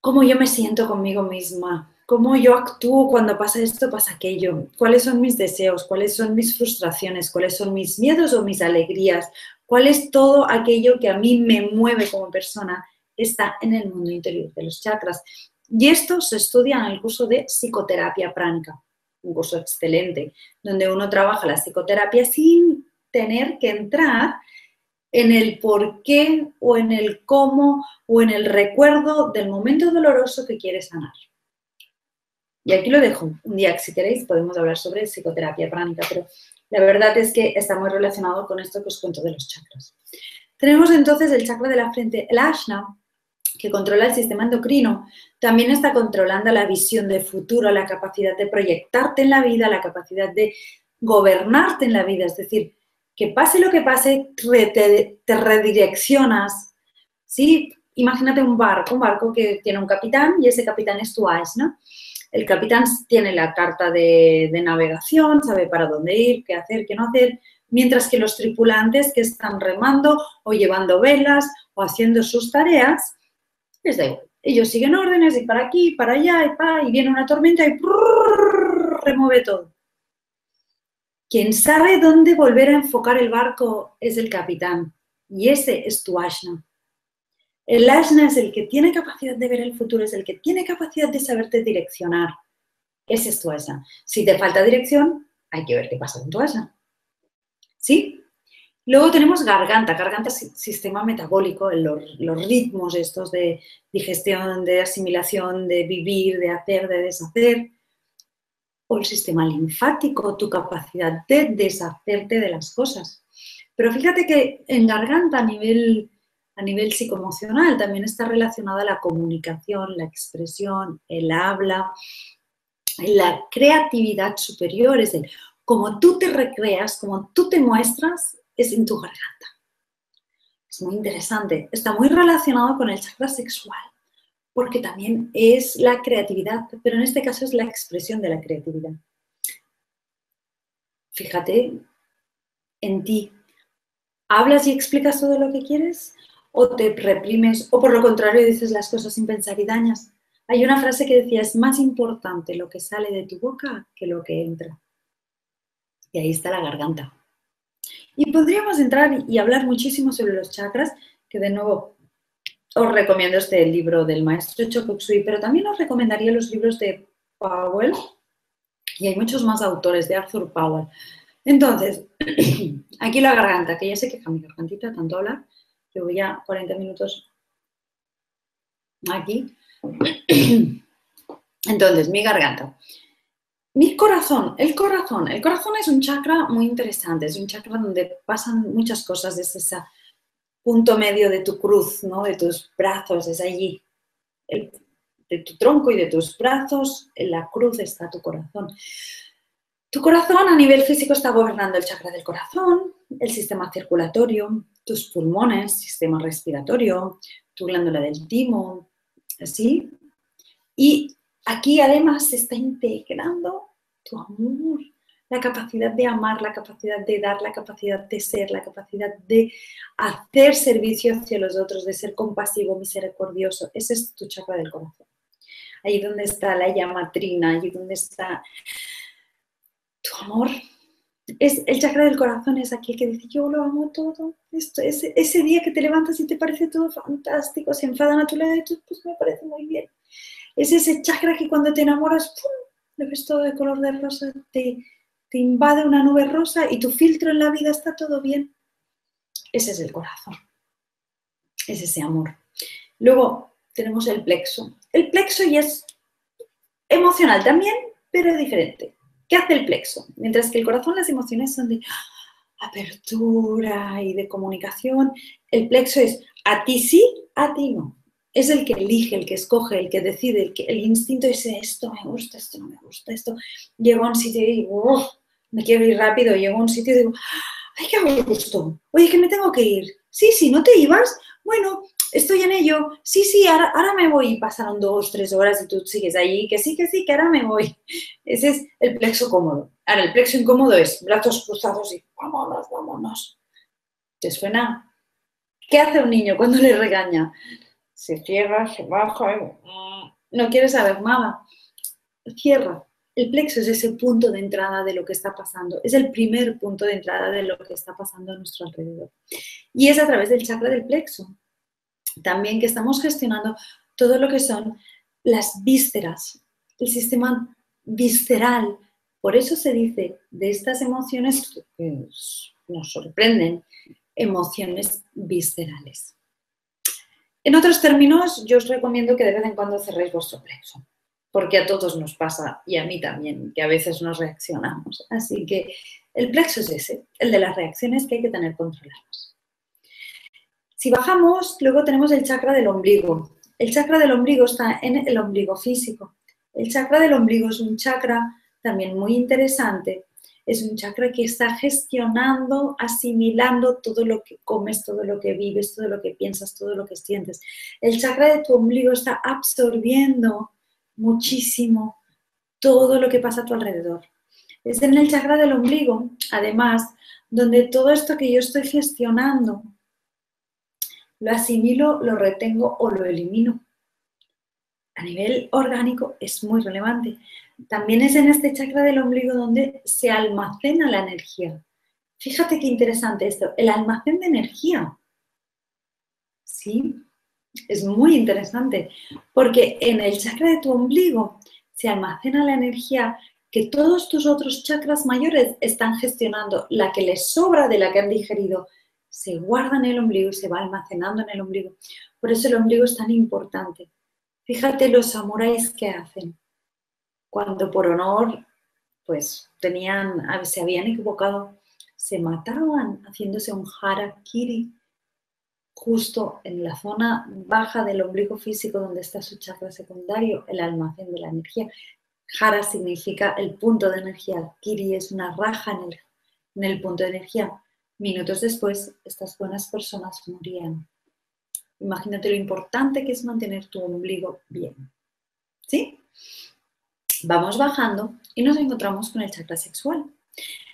Cómo yo me siento conmigo misma, cómo yo actúo cuando pasa esto, pasa aquello, cuáles son mis deseos, cuáles son mis frustraciones, cuáles son mis miedos o mis alegrías, cuál es todo aquello que a mí me mueve como persona, está en el mundo interior de los chakras. Y esto se estudia en el curso de psicoterapia pránica, un curso excelente, donde uno trabaja la psicoterapia sin tener que entrar en el por qué o en el cómo o en el recuerdo del momento doloroso que quiere sanar. Y aquí lo dejo. Un día, si queréis, podemos hablar sobre psicoterapia pránica, pero la verdad es que está muy relacionado con esto que os cuento de los chakras. Tenemos entonces el chakra de la frente, el ashna, que controla el sistema endocrino, también está controlando la visión de futuro, la capacidad de proyectarte en la vida, la capacidad de gobernarte en la vida, es decir, que pase lo que pase, te, redireccionas, ¿sí? Imagínate un barco, un barco que tiene un capitán y ese capitán es tu AES, ¿no? El capitán tiene la carta de, navegación, sabe para dónde ir, qué hacer, qué no hacer, mientras que los tripulantes que están remando o llevando velas o haciendo sus tareas, les da igual. Ellos siguen órdenes y para aquí, para allá, y, pa, y viene una tormenta y remueve todo. Quien sabe dónde volver a enfocar el barco es el capitán. Y ese es tu Ashna. El Ashna es el que tiene capacidad de ver el futuro, es el que tiene capacidad de saberte direccionar. Ese es tu Ashna. Si te falta dirección, hay que ver qué pasa con tu Ashna. ¿Sí? Luego tenemos garganta, garganta sistema metabólico, los, ritmos estos de digestión, de asimilación, de vivir, de hacer, de deshacer. O el sistema linfático, tu capacidad de deshacerte de las cosas. Pero fíjate que en garganta a nivel, a nivel psicoemocional también está relacionada la comunicación, la expresión, el habla, la creatividad superior, es decir, como tú te recreas, como tú te muestras, es en tu garganta. Es muy interesante. Está muy relacionado con el chakra sexual, porque también es la creatividad, pero en este caso es la expresión de la creatividad. Fíjate en ti. ¿Hablas y explicas todo lo que quieres? ¿O te reprimes? ¿O por lo contrario dices las cosas sin pensar y dañas? Hay una frase que decía, es más importante lo que sale de tu boca que lo que entra. Y ahí está la garganta. Y podríamos entrar y hablar muchísimo sobre los chakras, que de nuevo os recomiendo este libro del maestro Chokoksui, pero también os recomendaría los libros de Powell, y hay muchos más autores, de Arthur Powell. Entonces, aquí la garganta, que ya sé que mi gargantita tanto hablar, que voy ya 40 minutos aquí. Entonces, mi garganta. Mi corazón, el corazón. El corazón es un chakra muy interesante, es un chakra donde pasan muchas cosas, es ese punto medio de tu cruz, ¿no? de tus brazos, es allí. de tu tronco y de tus brazos, en la cruz está tu corazón. Tu corazón a nivel físico está gobernando el chakra del corazón, el sistema circulatorio, tus pulmones, sistema respiratorio, tu glándula del timo, ¿sí? Y Aquí además se está integrando tu amor, la capacidad de amar, la capacidad de dar, la capacidad de ser, la capacidad de hacer servicio hacia los otros, de ser compasivo, misericordioso. Ese es tu chakra del corazón. Ahí donde está la llama trina, ahí donde está tu amor. Es, el chakra del corazón es aquel que dice, yo lo amo todo. Esto, ese, ese día que te levantas y te parece todo fantástico, se enfadan a tu lado y tú, pues me parece muy bien es ese chakra que cuando te enamoras, ¡pum! lo ves todo de color de rosa, te, invade una nube rosa y tu filtro en la vida está todo bien. Ese es el corazón. Es ese amor. Luego tenemos el plexo. El plexo ya es emocional también, pero diferente. ¿Qué hace el plexo? Mientras que el corazón, las emociones son de apertura y de comunicación, el plexo es a ti sí, a ti no es el que elige, el que escoge, el que decide, el, que, el instinto dice esto me gusta, esto no me gusta, esto llega a un sitio y me quiero ir rápido, llego a un sitio y digo, ¡ay, qué gusto! Oye, que me tengo que ir. Sí, sí, ¿no te ibas? Bueno, estoy en ello. Sí, sí, ahora, ahora me voy. Pasaron dos, tres horas y tú sigues ahí, que sí, que sí, que ahora me voy. Ese es el plexo cómodo. Ahora, el plexo incómodo es brazos cruzados y vámonos, vámonos. ¿Te suena? ¿Qué hace un niño cuando le regaña? Se cierra, se baja, no quiere saber nada. Cierra. El plexo es ese punto de entrada de lo que está pasando. Es el primer punto de entrada de lo que está pasando a nuestro alrededor. Y es a través del chakra del plexo. También que estamos gestionando todo lo que son las vísceras, el sistema visceral. Por eso se dice de estas emociones que nos sorprenden, emociones viscerales. En otros términos, yo os recomiendo que de vez en cuando cerréis vuestro plexo, porque a todos nos pasa y a mí también, que a veces nos reaccionamos. Así que el plexo es ese, el de las reacciones que hay que tener controladas. Si bajamos, luego tenemos el chakra del ombligo. El chakra del ombligo está en el ombligo físico. El chakra del ombligo es un chakra también muy interesante es un chakra que está gestionando, asimilando todo lo que comes, todo lo que vives, todo lo que piensas, todo lo que sientes. El chakra de tu ombligo está absorbiendo muchísimo todo lo que pasa a tu alrededor. Es en el chakra del ombligo, además, donde todo esto que yo estoy gestionando, lo asimilo, lo retengo o lo elimino. A nivel orgánico es muy relevante. También es en este chakra del ombligo donde se almacena la energía. Fíjate qué interesante esto, el almacén de energía. ¿Sí? Es muy interesante, porque en el chakra de tu ombligo se almacena la energía que todos tus otros chakras mayores están gestionando, la que les sobra de la que han digerido, se guarda en el ombligo y se va almacenando en el ombligo. Por eso el ombligo es tan importante. Fíjate los samuráis que hacen cuando por honor, pues tenían, se habían equivocado, se mataban haciéndose un harakiri justo en la zona baja del ombligo físico donde está su chakra secundario, el almacén de la energía. Hara significa el punto de energía, Kiri es una raja en el, en el punto de energía. Minutos después, estas buenas personas morían. Imagínate lo importante que es mantener tu ombligo bien. ¿Sí? Vamos bajando y nos encontramos con el chakra sexual.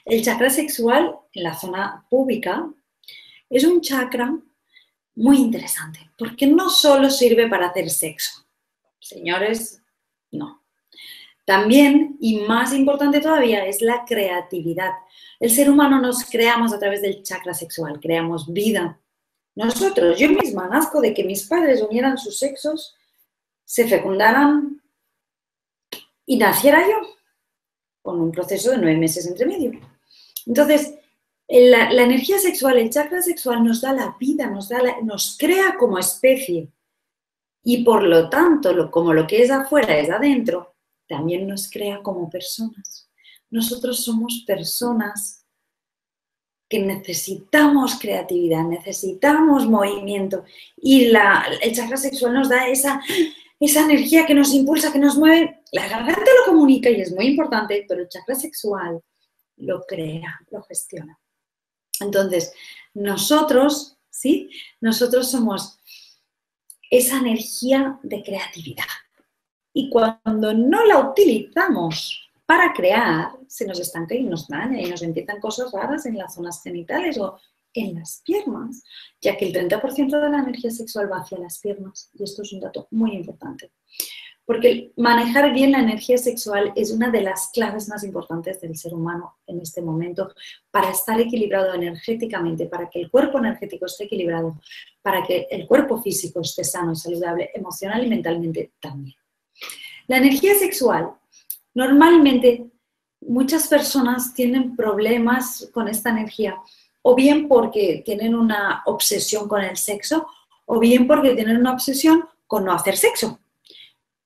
El chakra sexual en la zona púbica es un chakra muy interesante porque no solo sirve para hacer sexo. Señores, no. También, y más importante todavía, es la creatividad. El ser humano nos creamos a través del chakra sexual, creamos vida. Nosotros, yo misma nazco de que mis padres unieran sus sexos, se fecundaran y naciera yo, con un proceso de nueve meses entre medio. Entonces, la, energía sexual, el chakra sexual nos da la vida, nos, da nos crea como especie. Y por lo tanto, como lo que es afuera es adentro, también nos crea como personas. Nosotros somos personas que necesitamos creatividad, necesitamos movimiento. Y la, el chakra sexual nos da esa, esa energía que nos impulsa, que nos mueve. La garganta lo comunica y es muy importante, pero el chakra sexual lo crea, lo gestiona. Entonces, nosotros, ¿sí? Nosotros somos esa energía de creatividad. Y cuando no la utilizamos para crear, se nos estanca y nos daña y nos empiezan cosas raras en las zonas genitales o en las piernas, ya que el 30% de la energía sexual va hacia las piernas. Y esto es un dato muy importante. Porque manejar bien la energía sexual es una de las claves más importantes del ser humano en este momento para estar equilibrado energéticamente, para que el cuerpo energético esté equilibrado, para que el cuerpo físico esté sano y saludable, emocional y mentalmente también. La energía sexual, normalmente muchas personas tienen problemas con esta energía o bien porque tienen una obsesión con el sexo, o bien porque tienen una obsesión con no hacer sexo.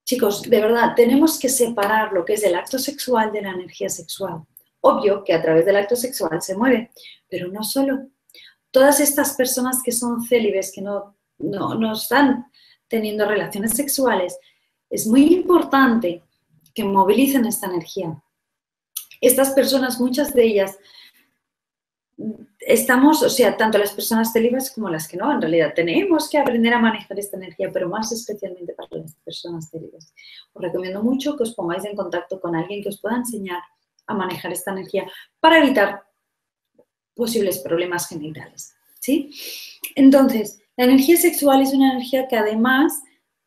Chicos, de verdad, tenemos que separar lo que es el acto sexual de la energía sexual. Obvio que a través del acto sexual se mueve, pero no solo. Todas estas personas que son célibes, que no, no, no están teniendo relaciones sexuales, es muy importante que movilicen esta energía. estas personas, muchas de ellas, estamos, o sea, tanto las personas celibas como las que no, en realidad tenemos que aprender a manejar esta energía, pero más especialmente para las personas celibas. Os recomiendo mucho que os pongáis en contacto con alguien que os pueda enseñar a manejar esta energía para evitar posibles problemas genitales. ¿sí? Entonces, la energía sexual es una energía que además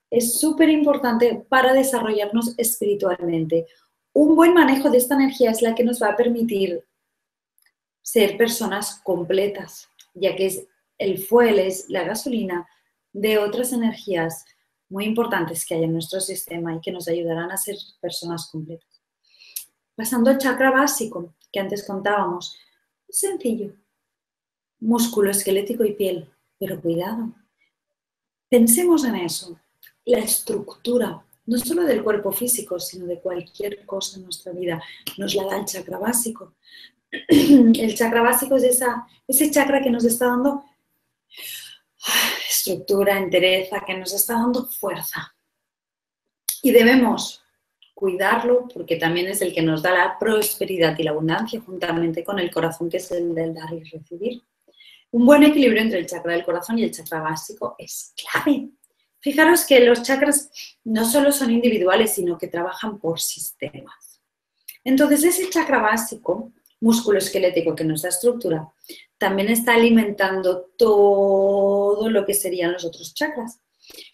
es súper importante para desarrollarnos espiritualmente. Un buen manejo de esta energía es la que nos va a permitir ser personas completas, ya que es el fuel, es la gasolina de otras energías muy importantes que hay en nuestro sistema y que nos ayudarán a ser personas completas. Pasando al chakra básico, que antes contábamos, sencillo, músculo esquelético y piel, pero cuidado, pensemos en eso, la estructura, no solo del cuerpo físico, sino de cualquier cosa en nuestra vida, nos la da el chakra básico. El chakra básico es esa, ese chakra que nos está dando estructura, entereza, que nos está dando fuerza. Y debemos cuidarlo porque también es el que nos da la prosperidad y la abundancia juntamente con el corazón que es el del dar y recibir. Un buen equilibrio entre el chakra del corazón y el chakra básico es clave. Fijaros que los chakras no solo son individuales, sino que trabajan por sistemas. Entonces, ese chakra básico músculo esquelético que nos da estructura, también está alimentando todo lo que serían los otros chakras.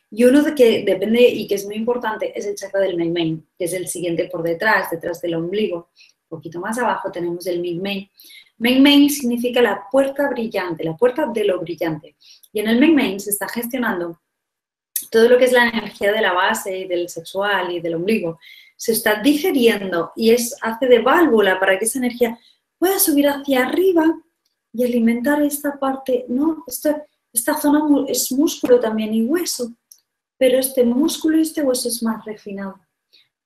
Y uno de que depende y que es muy importante es el chakra del main main, que es el siguiente por detrás, detrás del ombligo. Un poquito más abajo tenemos el mid main. Main main significa la puerta brillante, la puerta de lo brillante. Y en el main main se está gestionando todo lo que es la energía de la base y del sexual y del ombligo. Se está digeriendo y es, hace de válvula para que esa energía pueda subir hacia arriba y alimentar esta parte, ¿no? Esta, esta zona es músculo también y hueso, pero este músculo y este hueso es más refinado.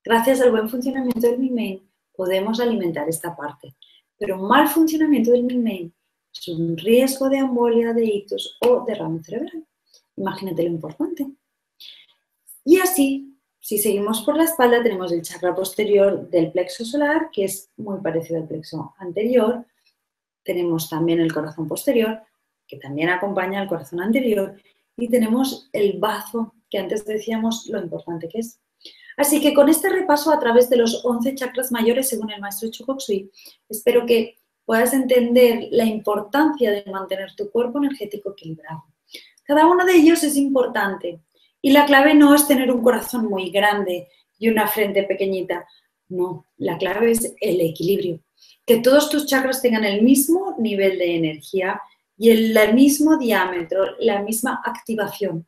Gracias al buen funcionamiento del main podemos alimentar esta parte, pero mal funcionamiento del main es un riesgo de embolia, de ictus o derrame cerebral. Imagínate lo importante. Y así si seguimos por la espalda, tenemos el chakra posterior del plexo solar, que es muy parecido al plexo anterior. Tenemos también el corazón posterior, que también acompaña al corazón anterior. Y tenemos el bazo, que antes decíamos lo importante que es. Así que con este repaso a través de los 11 chakras mayores, según el maestro Chokoksui, espero que puedas entender la importancia de mantener tu cuerpo energético equilibrado. Cada uno de ellos es importante, y la clave no es tener un corazón muy grande y una frente pequeñita. No, la clave es el equilibrio. Que todos tus chakras tengan el mismo nivel de energía y el, mismo diámetro, la misma activación.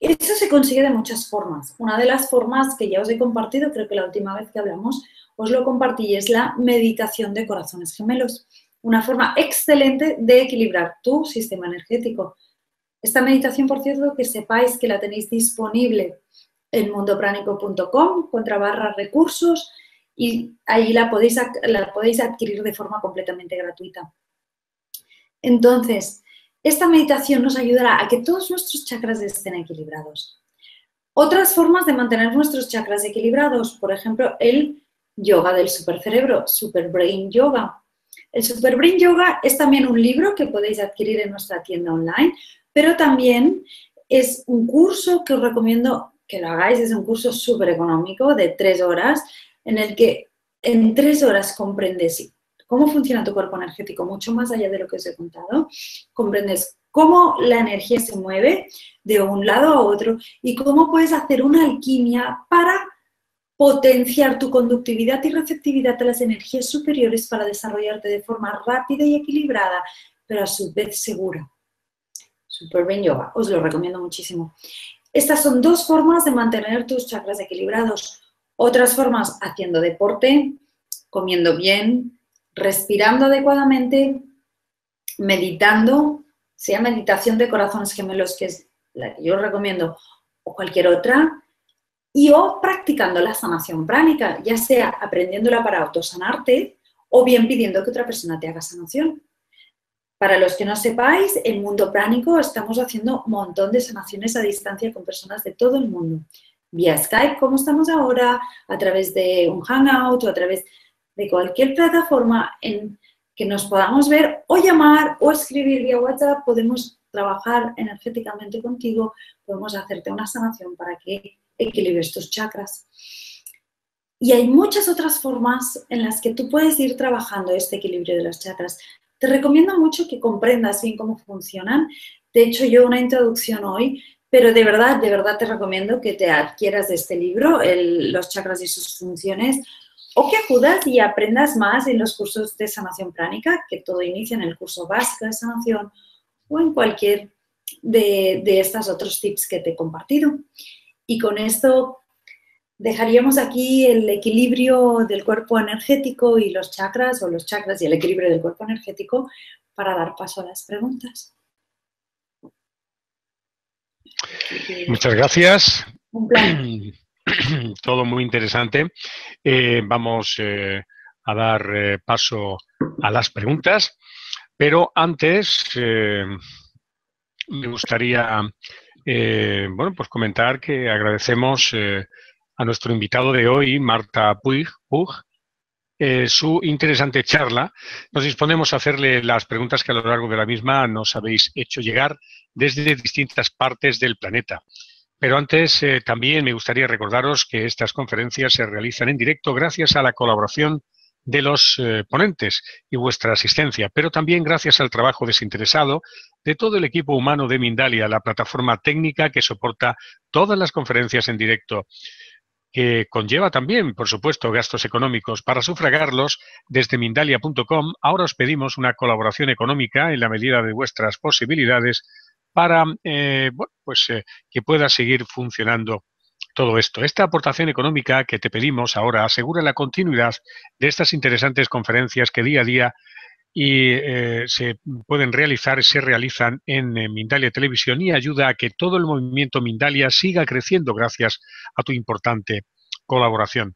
Eso se consigue de muchas formas. Una de las formas que ya os he compartido, creo que la última vez que hablamos, os lo compartí, es la meditación de corazones gemelos. Una forma excelente de equilibrar tu sistema energético. Esta meditación, por cierto, que sepáis que la tenéis disponible en mundopranico.com contra barra recursos y ahí la podéis, la podéis adquirir de forma completamente gratuita. Entonces, esta meditación nos ayudará a que todos nuestros chakras estén equilibrados. Otras formas de mantener nuestros chakras equilibrados, por ejemplo, el yoga del supercerebro, Super Brain Yoga. El Super Brain Yoga es también un libro que podéis adquirir en nuestra tienda online pero también es un curso que os recomiendo que lo hagáis, es un curso súper económico de tres horas, en el que en tres horas comprendes cómo funciona tu cuerpo energético, mucho más allá de lo que os he contado, comprendes cómo la energía se mueve de un lado a otro y cómo puedes hacer una alquimia para potenciar tu conductividad y receptividad a las energías superiores para desarrollarte de forma rápida y equilibrada, pero a su vez segura. Super Brain Yoga. Os lo recomiendo muchísimo. Estas son dos formas de mantener tus chakras equilibrados. Otras formas haciendo deporte, comiendo bien, respirando adecuadamente, meditando, sea meditación de corazones gemelos, que es la que yo recomiendo, o cualquier otra, y o practicando la sanación pránica, ya sea aprendiéndola para autosanarte o bien pidiendo que otra persona te haga sanación. Para los que no sepáis, en Mundo Pránico estamos haciendo un montón de sanaciones a distancia con personas de todo el mundo. Vía Skype, como estamos ahora, a través de un Hangout o a través de cualquier plataforma en que nos podamos ver o llamar o escribir vía WhatsApp, podemos trabajar energéticamente contigo, podemos hacerte una sanación para que equilibres tus chakras. Y hay muchas otras formas en las que tú puedes ir trabajando este equilibrio de los chakras. Te recomiendo mucho que comprendas bien cómo funcionan. De hecho, yo una introducción hoy, pero de verdad, de verdad te recomiendo que te adquieras este libro, Los chakras y sus funciones, o que acudas y aprendas más en los cursos de sanación pránica, que todo inicia en el curso básico de sanación o en cualquier de, de estos otros tips que te he compartido. Y con esto dejaríamos aquí el equilibrio del cuerpo energético y los chakras, o los chakras y el equilibrio del cuerpo energético, para dar paso a las preguntas.
Muchas gracias. Un plan. todo muy interesante. Eh, vamos eh, a dar eh, paso a las preguntas, pero antes me gustaría bueno, pues comentar que agradecemos a nuestro invitado de hoy, Marta Puig, su interesante charla. Nos disponemos a hacerle las preguntas que a lo largo de la misma nos habéis hecho llegar desde distintas partes del planeta. Pero antes eh, también me gustaría recordaros que estas conferencias se realizan en directo gracias a la colaboración de los eh, ponentes y vuestra asistencia, pero también gracias al trabajo desinteresado de todo el equipo humano de Mindalia, la plataforma técnica que soporta todas las conferencias en directo que conlleva también, por supuesto, gastos económicos. Para sufragarlos, desde Mindalia.com, ahora os pedimos una colaboración económica en la medida de vuestras posibilidades para eh, pues, eh, que pueda seguir funcionando todo esto. Esta aportación económica que te pedimos ahora asegura la continuidad de estas interesantes conferencias que día a día y eh, se pueden realizar, se realizan en, Mindalia Televisión y ayuda a que todo el movimiento Mindalia siga creciendo gracias a tu importante colaboración.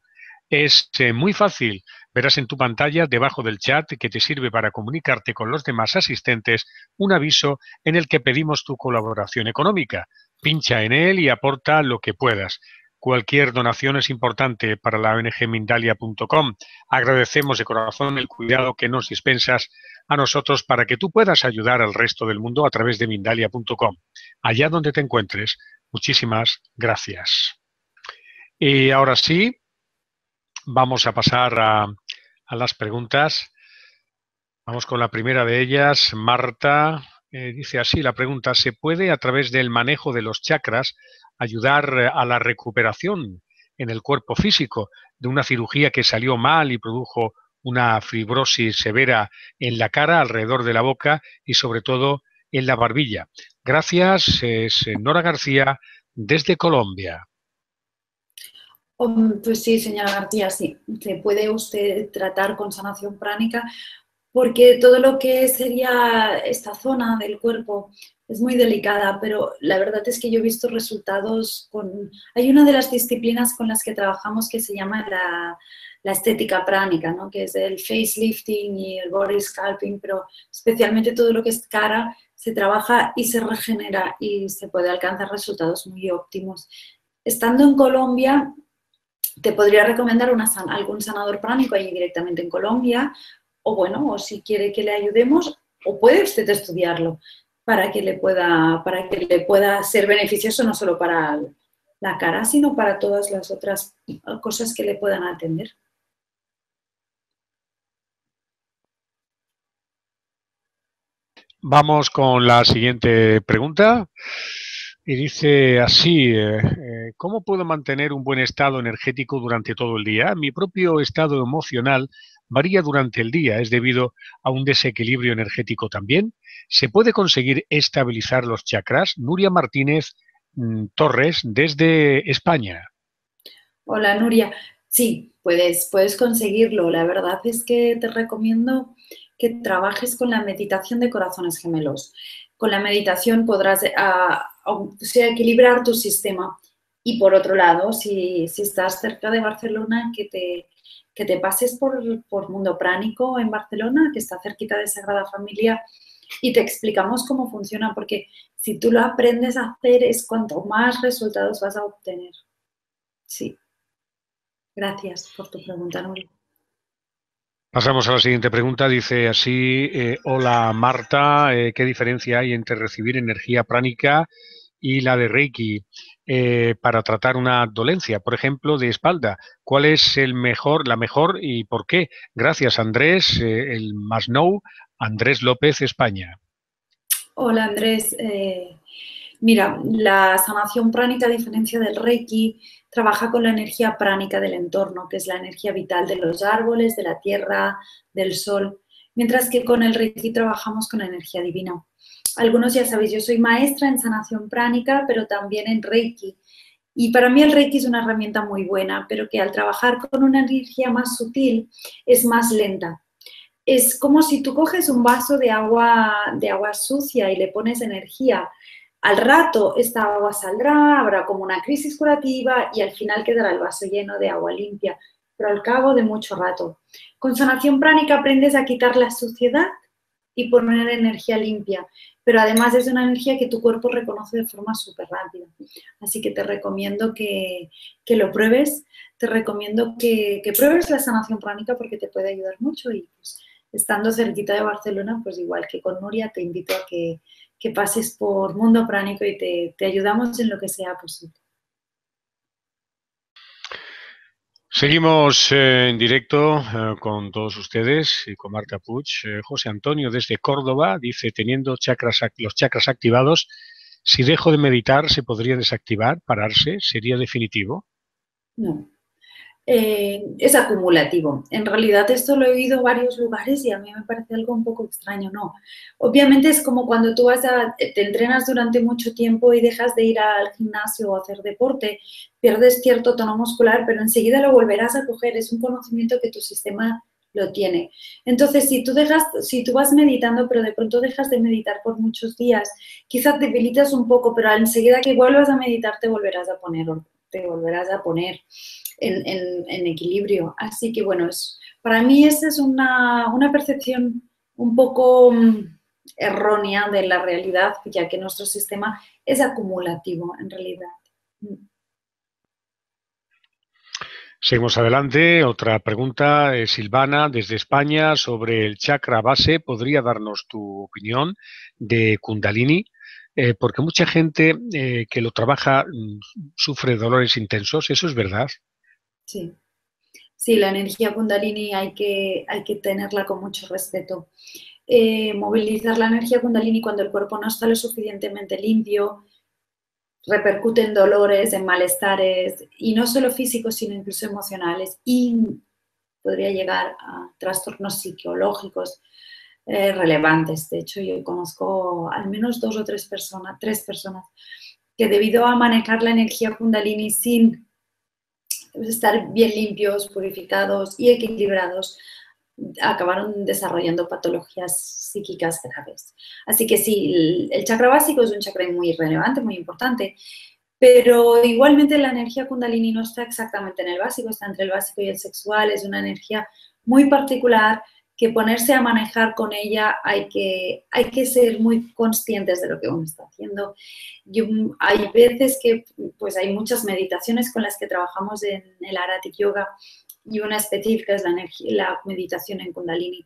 Es muy fácil verás en tu pantalla, debajo del chat que te sirve para comunicarte con los demás asistentes, un aviso en el que pedimos tu colaboración económica. Pincha en él y aporta lo que puedas. Cualquier donación es importante para la ONG Mindalia.com. Agradecemos de corazón el cuidado que nos dispensas a nosotros para que tú puedas ayudar al resto del mundo a través de Mindalia.com. Allá donde te encuentres, muchísimas gracias. Y ahora sí, vamos a pasar a, las preguntas. Vamos con la primera de ellas. Marta eh, dice así, la pregunta, ¿se puede a través del manejo de los chakras ayudar eh, a la recuperación en el cuerpo físico de una cirugía que salió mal y produjo una fibrosis severa en la cara, alrededor de la boca y sobre todo en la barbilla? Gracias, es Nora García desde Colombia.
Pues sí, señora García, sí. Se puede usted tratar con sanación pránica porque todo lo que sería esta zona del cuerpo es muy delicada, pero la verdad es que yo he visto resultados con... Hay una de las disciplinas con las que trabajamos que se llama la, estética pránica, ¿no? que es el facelifting y el body scalping, pero especialmente todo lo que es cara se trabaja y se regenera y se puede alcanzar resultados muy óptimos. Estando en Colombia, te podría recomendar algún sanador pránico ahí directamente en Colombia, o bueno, o si quiere que le ayudemos, o puede usted estudiarlo para que le pueda, para que le pueda ser beneficioso no solo para la cara, sino para todas las otras cosas que le puedan atender.
Vamos con la siguiente pregunta. Y dice así, eh, eh, ¿cómo puedo mantener un buen estado energético durante todo el día? Mi propio estado emocional varía durante el día, es debido a un desequilibrio energético también. ¿Se puede conseguir estabilizar los chakras? Nuria Martínez mm, Torres, desde España.
Hola, Nuria. Sí, puedes, puedes conseguirlo. La verdad es que te recomiendo que trabajes con la meditación de corazones gemelos. Con la meditación podrás ah, equilibrar tu sistema. Y por otro lado, si, estás cerca de Barcelona, que te, que te pases por, por Mundo Pránico en Barcelona, que está cerquita de Sagrada Familia, y te explicamos cómo funciona, porque si tú lo aprendes a hacer es cuanto más resultados vas a obtener. Sí. Gracias por tu pregunta, Nuria.
Pasamos a la siguiente pregunta. Dice así, eh, hola Marta, eh, ¿qué diferencia hay entre recibir energía pránica y la de Reiki eh, para tratar una dolencia, por ejemplo, de espalda? ¿Cuál es el mejor, la mejor y por qué? Gracias, Andrés, el Masnou, Andrés López, España.
Hola, Andrés. mira, la sanación pránica, a diferencia del Reiki, trabaja con la energía pránica del entorno, que es la energía vital de los árboles, de la tierra, del sol, mientras que con el Reiki trabajamos con la energía divina. Algunos ya sabéis, yo soy maestra en sanación pránica, pero también en Reiki. Y para mí el Reiki es una herramienta muy buena, pero que al trabajar con una energía más sutil es más lenta. Es como si tú coges un vaso de agua, de agua sucia y le pones energía al rato esta agua saldrá, habrá como una crisis curativa y al final quedará el vaso lleno de agua limpia, pero al cabo de mucho rato. Con sanación pránica aprendes a quitar la suciedad y poner energía limpia, pero además es una energía que tu cuerpo reconoce de forma súper rápida. Así que te recomiendo que, lo pruebes, te recomiendo que, que, pruebes la sanación pránica porque te puede ayudar mucho y pues, estando cerquita de Barcelona, pues igual que con Nuria, te invito a que que pases por Mundo Pránico y te, ayudamos en lo que sea posible.
Seguimos eh, en directo eh, con todos ustedes y con Marta Puig. Eh, José Antonio desde Córdoba dice, teniendo chakras, los chakras activados, si dejo de meditar, ¿se podría desactivar, pararse? ¿Sería definitivo?
No, eh, es acumulativo. En realidad esto lo he oído en varios lugares y a mí me parece algo un poco extraño, ¿no? Obviamente es como cuando tú vas te entrenas durante mucho tiempo y dejas de ir al gimnasio o hacer deporte, pierdes cierto tono muscular, pero enseguida lo volverás a coger, es un conocimiento que tu sistema lo tiene. Entonces, si tú dejas, si tú vas meditando, pero de pronto dejas de meditar por muchos días, quizás debilitas un poco, pero enseguida que vuelvas a meditar te volverás a poner, te volverás a poner en, equilibrio. Así que bueno, es, para mí esa es una, percepción un poco mm, errónea de la realidad, ya que nuestro sistema es acumulativo en realidad. Mm.
Seguimos adelante. Otra pregunta, eh, Silvana, desde España, sobre el chakra base. ¿Podría darnos tu opinión de Kundalini? Eh, porque mucha gente eh, que lo trabaja mm, sufre dolores intensos. ¿Eso es verdad?
Sí. Sí, la energía kundalini hay que, hay que tenerla con mucho respeto. Eh, movilizar la energía kundalini cuando el cuerpo no está lo suficientemente limpio, repercute en dolores, en malestares, y no solo físicos, sino incluso emocionales, y podría llegar a trastornos psicológicos eh, relevantes. De hecho, yo conozco al menos dos o tres personas, tres personas, que debido a manejar la energía kundalini sin estar bien limpios, purificados y equilibrados, acabaron desarrollando patologías psíquicas graves. Así que sí, el chakra básico es un chakra muy relevante, muy importante, pero igualmente la energía kundalini no está exactamente en el básico, está entre el básico y el sexual, es una energía muy particular que ponerse a manejar con ella hay que, hay que ser muy conscientes de lo que uno está haciendo. hay veces que pues hay muchas meditaciones con las que trabajamos en el Aratic Yoga y una específica es la meditación en Kundalini.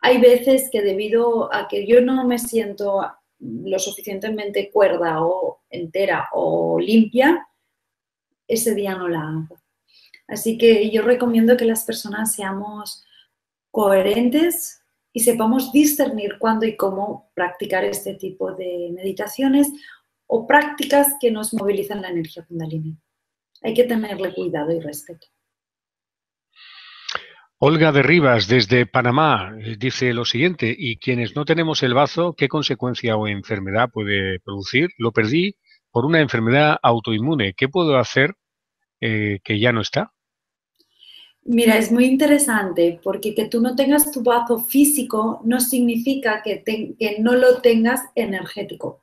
Hay veces que debido a que yo no me siento lo suficientemente cuerda o entera o limpia, ese día no la hago. Así que yo recomiendo que las personas seamos coherentes y sepamos discernir cuándo y cómo practicar este tipo de meditaciones o prácticas que nos movilizan la energía kundalini. Hay que tenerle cuidado y respeto.
Olga de Rivas, desde Panamá, dice lo siguiente, y quienes no tenemos el bazo, ¿qué consecuencia o enfermedad puede producir? Lo perdí por una enfermedad autoinmune. ¿Qué puedo hacer eh, que ya no está?
Mira, es muy interesante porque que tú no tengas tu bazo físico no significa que, no lo tengas energético.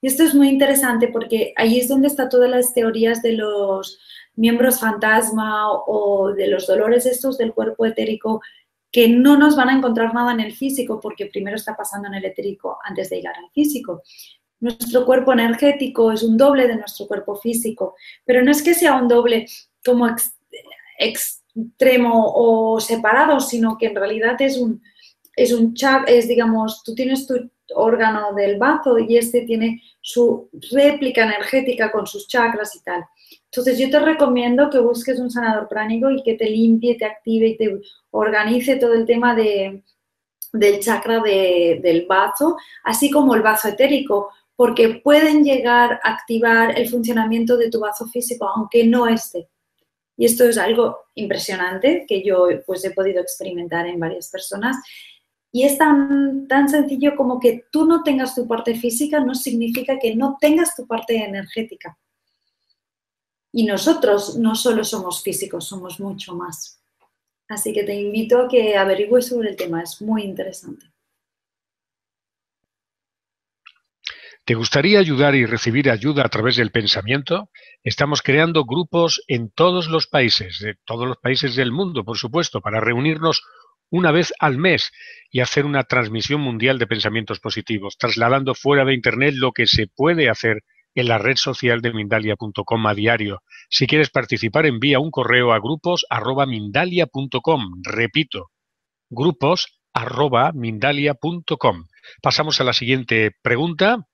Y esto es muy interesante porque ahí es donde están todas las teorías de los miembros fantasma o de los dolores estos del cuerpo etérico que no nos van a encontrar nada en el físico porque primero está pasando en el etérico antes de llegar al físico. Nuestro cuerpo energético es un doble de nuestro cuerpo físico, pero no es que sea un doble como ex tremo o separado, sino que en realidad es un, es un es digamos, tú tienes tu órgano del bazo y este tiene su réplica energética con sus chakras y tal. Entonces yo te recomiendo que busques un sanador pránico y que te limpie, te active y te organice todo el tema de, del chakra del bazo, así como el bazo etérico, porque pueden llegar a activar el funcionamiento de tu bazo físico, aunque no esté. Y esto es algo impresionante que yo pues, he podido experimentar en varias personas. Y es tan, tan sencillo como que tú no tengas tu parte física no significa que no tengas tu parte energética. Y nosotros no solo somos físicos, somos mucho más. Así que te invito a que averigües sobre el tema, es muy interesante.
¿Te gustaría ayudar y recibir ayuda a través del pensamiento? Estamos creando grupos en todos los países, de todos los países del mundo, por supuesto, para reunirnos una vez al mes y hacer una transmisión mundial de pensamientos positivos, trasladando fuera de Internet lo que se puede hacer en la red social de Mindalia.com a diario. Si quieres participar, envía un correo a grupos Mindalia.com. Repito, grupos arroba Mindalia.com. Pasamos a la siguiente pregunta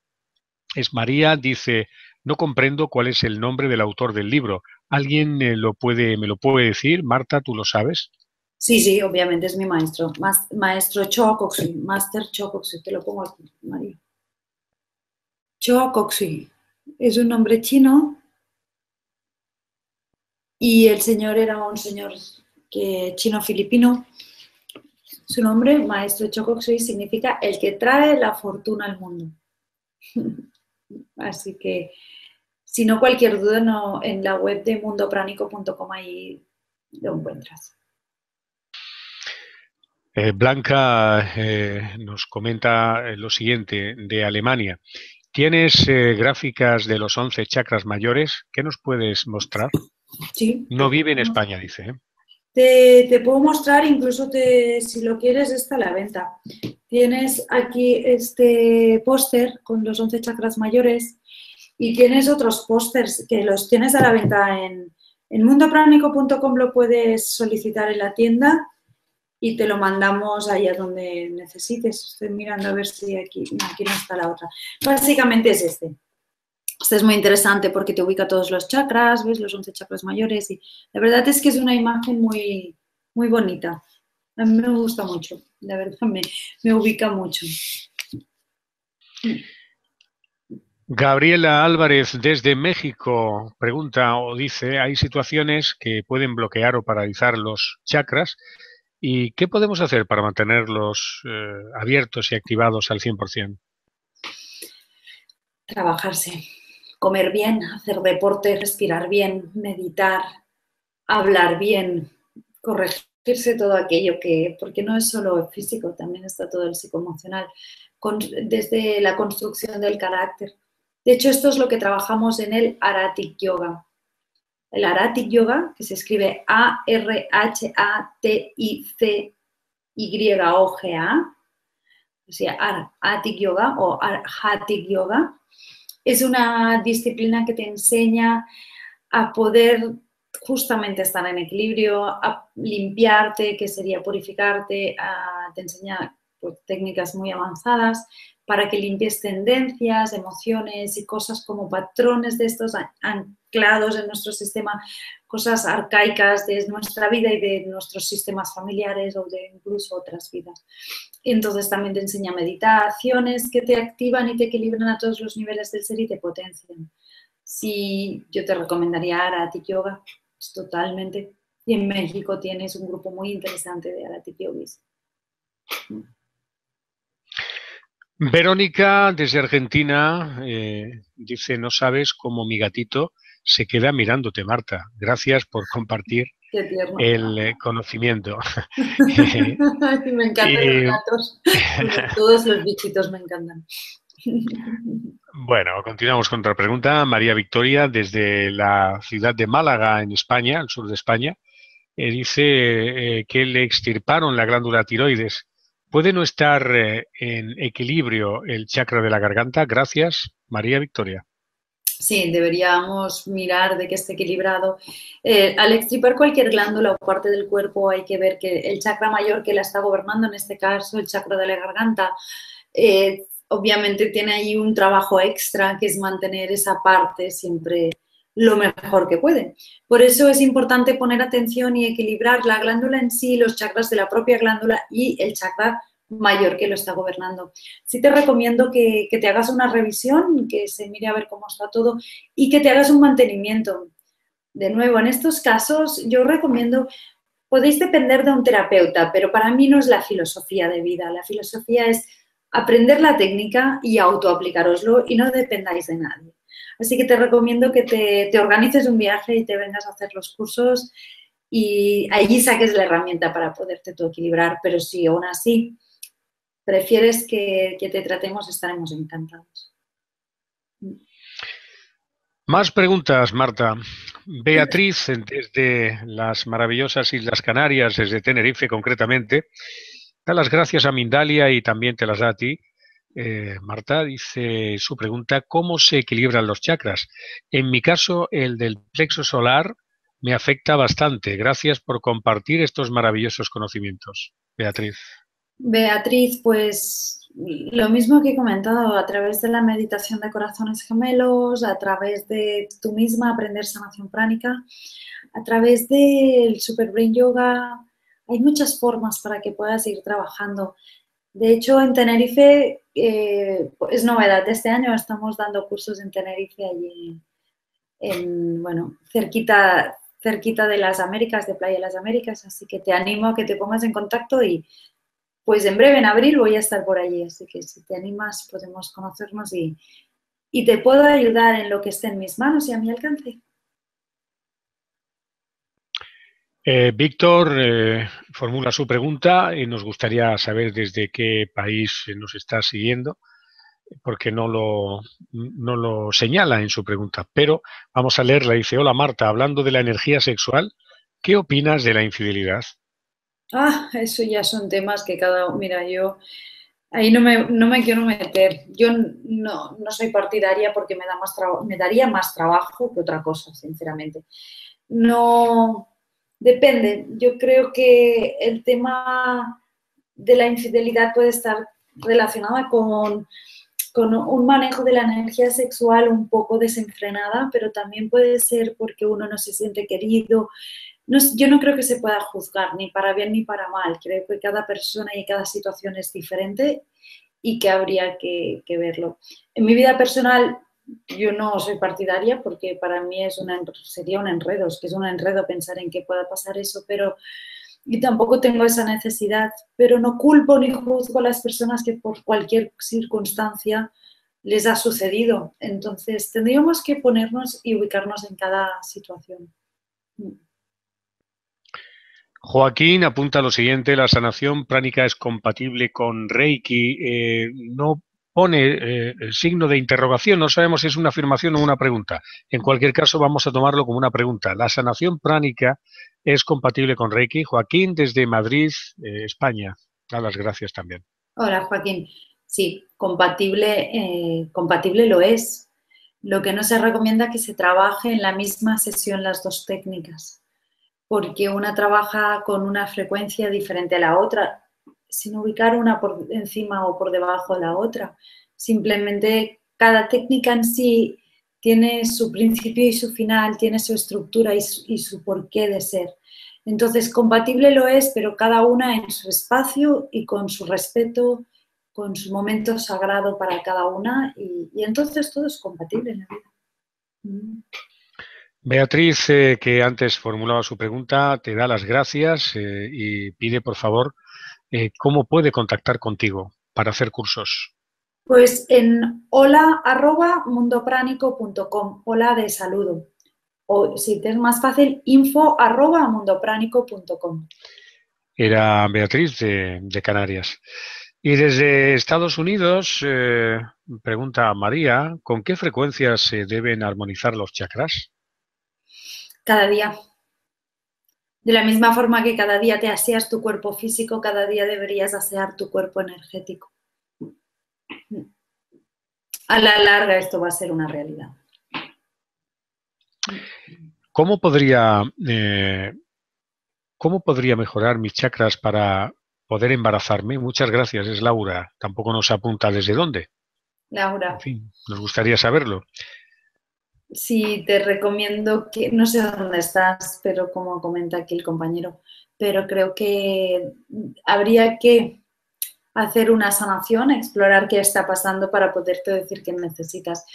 es María, dice, no comprendo cuál es el nombre del autor del libro. ¿Alguien lo puede, me lo puede decir? Marta, ¿tú lo sabes?
Sí, sí, obviamente es mi maestro. maestro Chocoxi, Master Chocoxi, te lo pongo aquí, María. Chocoxi es un nombre chino y el señor era un señor chino-filipino. Su nombre, maestro Chocoxi, significa el que trae la fortuna al mundo. Así que, si no, cualquier duda, no, en la web de mundopránico.com ahí lo encuentras.
Eh, Blanca eh, nos comenta lo siguiente de Alemania. ¿Tienes eh, gráficas de los 11 chakras mayores? ¿Qué nos puedes mostrar?
Sí.
No vive en España, dice.
Te, puedo mostrar, incluso te, si lo quieres, está a la venta. Tienes aquí este póster con los 11 chakras mayores y tienes otros pósters que los tienes a la venta en, en mundopránico.com, lo puedes solicitar en la tienda y te lo mandamos allá donde necesites. Estoy mirando a ver si aquí, aquí no está la otra. Básicamente es este. Este es muy interesante porque te ubica todos los chakras, ves los 11 chakras mayores y la verdad es que es una imagen muy, muy bonita. A mí me gusta mucho, la verdad me, me ubica mucho.
Gabriela Álvarez desde México pregunta o dice, hay situaciones que pueden bloquear o paralizar los chakras y ¿qué podemos hacer para mantenerlos eh, abiertos y activados al 100%?
Trabajarse comer bien, hacer deporte, respirar bien, meditar, hablar bien, corregirse todo aquello que, porque no es solo físico, también está todo el psicoemocional, desde la construcción del carácter. De hecho, esto es lo que trabajamos en el Aratic Yoga. El Aratic Yoga, que se escribe A-R-H-A-T-I-C-Y-O-G-A, o sea, Aratic Yoga o Arhatic Yoga, es una disciplina que te enseña a poder justamente estar en equilibrio, a limpiarte, que sería purificarte, te enseña pues, técnicas muy avanzadas para que limpies tendencias, emociones y cosas como patrones de estos anclados en nuestro sistema, cosas arcaicas de nuestra vida y de nuestros sistemas familiares o de incluso otras vidas. entonces también te enseña meditaciones que te activan y te equilibran a todos los niveles del ser y te potencian. Si yo te recomendaría Arati Yoga, es totalmente. Y en México tienes un grupo muy interesante de Arati Yogis.
Verónica, desde Argentina, eh, dice, no sabes cómo mi gatito se queda mirándote, Marta. Gracias por compartir el eh, conocimiento.
me encantan los eh, gatos. Todos los bichitos me encantan.
Bueno, continuamos con otra pregunta. María Victoria, desde la ciudad de Málaga, en España, al sur de España, dice que le extirparon la glándula tiroides ¿Puede no estar eh, en equilibrio el chakra de la garganta? Gracias, María Victoria.
Sí, deberíamos mirar de que esté equilibrado. Eh, al extirpar cualquier glándula o parte del cuerpo hay que ver que el chakra mayor que la está gobernando, en este caso el chakra de la garganta, eh, obviamente tiene ahí un trabajo extra que es mantener esa parte siempre lo mejor que puede. Por eso es importante poner atención y equilibrar la glándula en sí, los chakras de la propia glándula y el chakra mayor que lo está gobernando. Sí te recomiendo que, te hagas una revisión, que se mire a ver cómo está todo y que te hagas un mantenimiento. De nuevo, en estos casos yo recomiendo, podéis depender de un terapeuta, pero para mí no es la filosofía de vida. La filosofía es aprender la técnica y autoaplicaroslo y no dependáis de nadie. Así que te recomiendo que te, organices un viaje y te vengas a hacer los cursos y allí saques la herramienta para poderte tú equilibrar, pero si aún así prefieres que, te tratemos, estaremos encantados.
Más preguntas, Marta. Beatriz, desde las maravillosas Islas Canarias, desde Tenerife concretamente, da las gracias a Mindalia y también te las da a ti. Eh, Marta dice su pregunta, ¿cómo se equilibran los chakras? En mi caso, el del plexo solar me afecta bastante. Gracias por compartir estos maravillosos conocimientos. Beatriz.
Beatriz, pues lo mismo que he comentado, a través de la meditación de corazones gemelos, a través de tú misma aprender sanación pránica, a través del Super Brain Yoga, hay muchas formas para que puedas ir trabajando. De hecho, en Tenerife eh, es novedad. Este año estamos dando cursos en Tenerife allí, en, bueno, cerquita, cerquita de las Américas, de Playa de las Américas, así que te animo a que te pongas en contacto y pues en breve, en abril, voy a estar por allí, así que si te animas podemos conocernos y, te puedo ayudar en lo que esté en mis manos y a mi alcance.
Eh, Víctor eh, formula su pregunta y nos gustaría saber desde qué país nos está siguiendo, porque no lo, no lo señala en su pregunta. Pero vamos a leerla. Dice, hola Marta, hablando de la energía sexual, ¿qué opinas de la infidelidad?
Ah, eso ya son temas que cada uno, mira, yo ahí no me, no me quiero meter. Yo no, no soy partidaria porque me, da más me daría más trabajo que otra cosa, sinceramente. No, depende. Yo creo que el tema de la infidelidad puede estar relacionada con, con un manejo de la energía sexual un poco desenfrenada, pero también puede ser porque uno no se siente querido, yo no creo que se pueda juzgar ni para bien ni para mal. Creo que cada persona y cada situación es diferente y que habría que, verlo. En mi vida personal, yo no soy partidaria porque para mí es una, sería un enredo, es que es un enredo pensar en que pueda pasar eso, pero y tampoco tengo esa necesidad, pero no culpo ni juzgo a las personas que por cualquier circunstancia les ha sucedido. Entonces, tendríamos que ponernos y ubicarnos en cada situación.
Joaquín apunta lo siguiente, la sanación pránica es compatible con Reiki. Eh, no pone eh, el signo de interrogación, no sabemos si es una afirmación o una pregunta. En cualquier caso, vamos a tomarlo como una pregunta. ¿La sanación pránica es compatible con Reiki? Joaquín, desde Madrid, eh, España. Da las gracias también.
Hola, Joaquín. Sí, compatible, compatible lo es. Lo que no se recomienda es que se trabaje en la misma sesión las dos técnicas porque una trabaja con una frecuencia diferente a la otra, sin ubicar una por encima o por debajo de la otra. Simplemente cada técnica en sí tiene su principio y su final, tiene su estructura y su, porqué de ser. Entonces, compatible lo es, pero cada una en su espacio y con su respeto, con su momento sagrado para cada una, y, entonces todo es compatible en la vida. Mm.
Beatriz, eh, que antes formulaba su pregunta, te da las gracias eh, y pide, por favor, eh, cómo puede contactar contigo para hacer cursos.
Pues en hola arroba mundopránico.com, hola de saludo. O si te es más fácil, info arroba mundopránico.com.
Era Beatriz de, de, Canarias. Y desde Estados Unidos, pregunta María, ¿con qué frecuencia se deben armonizar los chakras?
cada día. De la misma forma que cada día te aseas tu cuerpo físico, cada día deberías asear tu cuerpo energético. A la larga esto va a ser una realidad.
¿Cómo podría, eh, ¿Cómo podría mejorar mis chakras para poder embarazarme? Muchas gracias, es Laura. Tampoco nos apunta desde dónde.
Laura.
En fin, nos gustaría saberlo.
Sí, te recomiendo que, no sé dónde estás, pero como comenta aquí el compañero, pero creo que habría que hacer una sanación, explorar qué está pasando para poderte decir qué necesitas.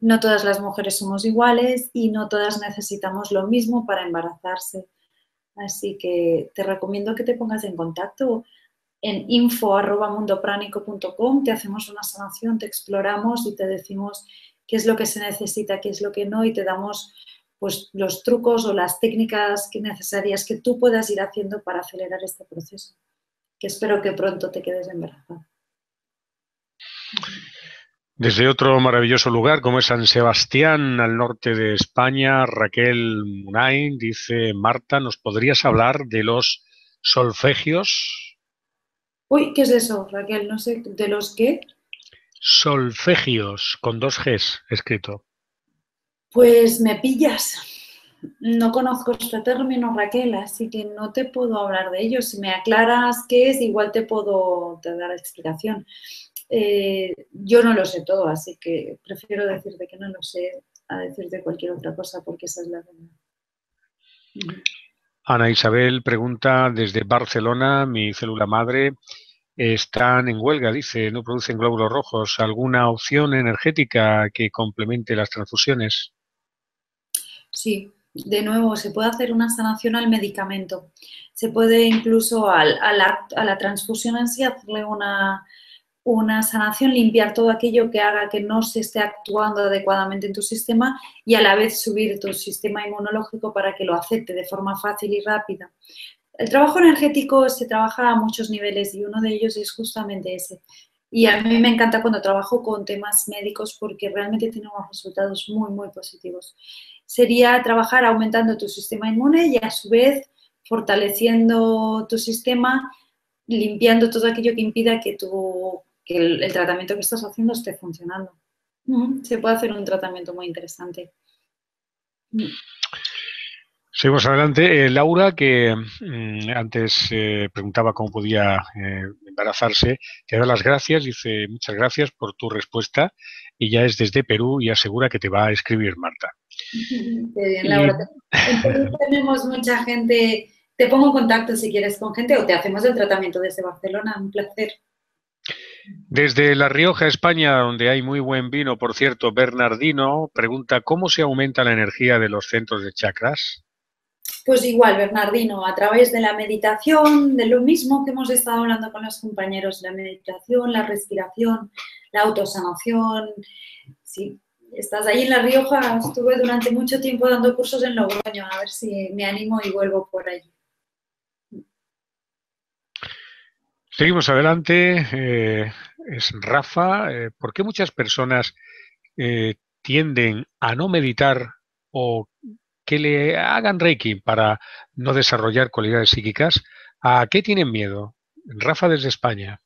No todas las mujeres somos iguales y no todas necesitamos lo mismo para embarazarse. Así que te recomiendo que te pongas en contacto en info.mundopránico.com, te hacemos una sanación, te exploramos y te decimos qué es lo que se necesita, qué es lo que no y te damos pues, los trucos o las técnicas necesarias que tú puedas ir haciendo para acelerar este proceso que espero que pronto te quedes embarazada.
Desde otro maravilloso lugar como es San Sebastián, al norte de España, Raquel Munain dice, Marta, ¿nos podrías hablar de los solfegios?
Uy, ¿qué es eso, Raquel? No sé, ¿de los qué?
Solfegios, con dos Gs escrito.
Pues me pillas. No conozco este término, Raquel, así que no te puedo hablar de ello. Si me aclaras qué es, igual te puedo dar explicación. Eh, yo no lo sé todo, así que prefiero decirte que no lo sé a decirte cualquier otra cosa, porque esa es la verdad.
Ana Isabel pregunta desde Barcelona, mi célula madre, están en huelga, dice, no producen glóbulos rojos. ¿Alguna opción energética que complemente las transfusiones?
Sí, de nuevo, se puede hacer una sanación al medicamento. Se puede incluso a, la, transfusión en sí hacerle una, una sanación, limpiar todo aquello que haga que no se esté actuando adecuadamente en tu sistema y a la vez subir tu sistema inmunológico para que lo acepte de forma fácil y rápida. El trabajo energético se trabaja a muchos niveles y uno de ellos es justamente ese. Y a mí me encanta cuando trabajo con temas médicos porque realmente tenemos resultados muy, muy positivos sería trabajar aumentando tu sistema inmune y a su vez fortaleciendo tu sistema, limpiando todo aquello que impida que, tu, el, tratamiento que estás haciendo esté funcionando. Se puede hacer un tratamiento muy interesante.
Seguimos adelante. Eh, Laura, que mm, antes eh, preguntaba cómo podía eh, embarazarse, te da las gracias, dice muchas gracias por tu respuesta y ya es desde Perú y asegura que te va a escribir Marta.
Qué bien, Laura. tenemos mucha gente. Te pongo en contacto si quieres con gente o te hacemos el tratamiento desde Barcelona. Un placer.
Desde La Rioja, España, donde hay muy buen vino, por cierto, Bernardino pregunta cómo se aumenta la energía de los centros de chakras.
Pues igual, Bernardino, a través de la meditación, de lo mismo que hemos estado hablando con los compañeros, la meditación, la respiración, la autosanación, sí, estás ahí en La Rioja, estuve durante mucho tiempo dando cursos en Logroño, a ver si me animo y vuelvo por allí.
Seguimos adelante. Eh, es Rafa. Eh, ¿Por qué muchas personas eh, tienden a no meditar o que le hagan Reiki para no desarrollar cualidades psíquicas? ¿A qué tienen miedo? Rafa desde España.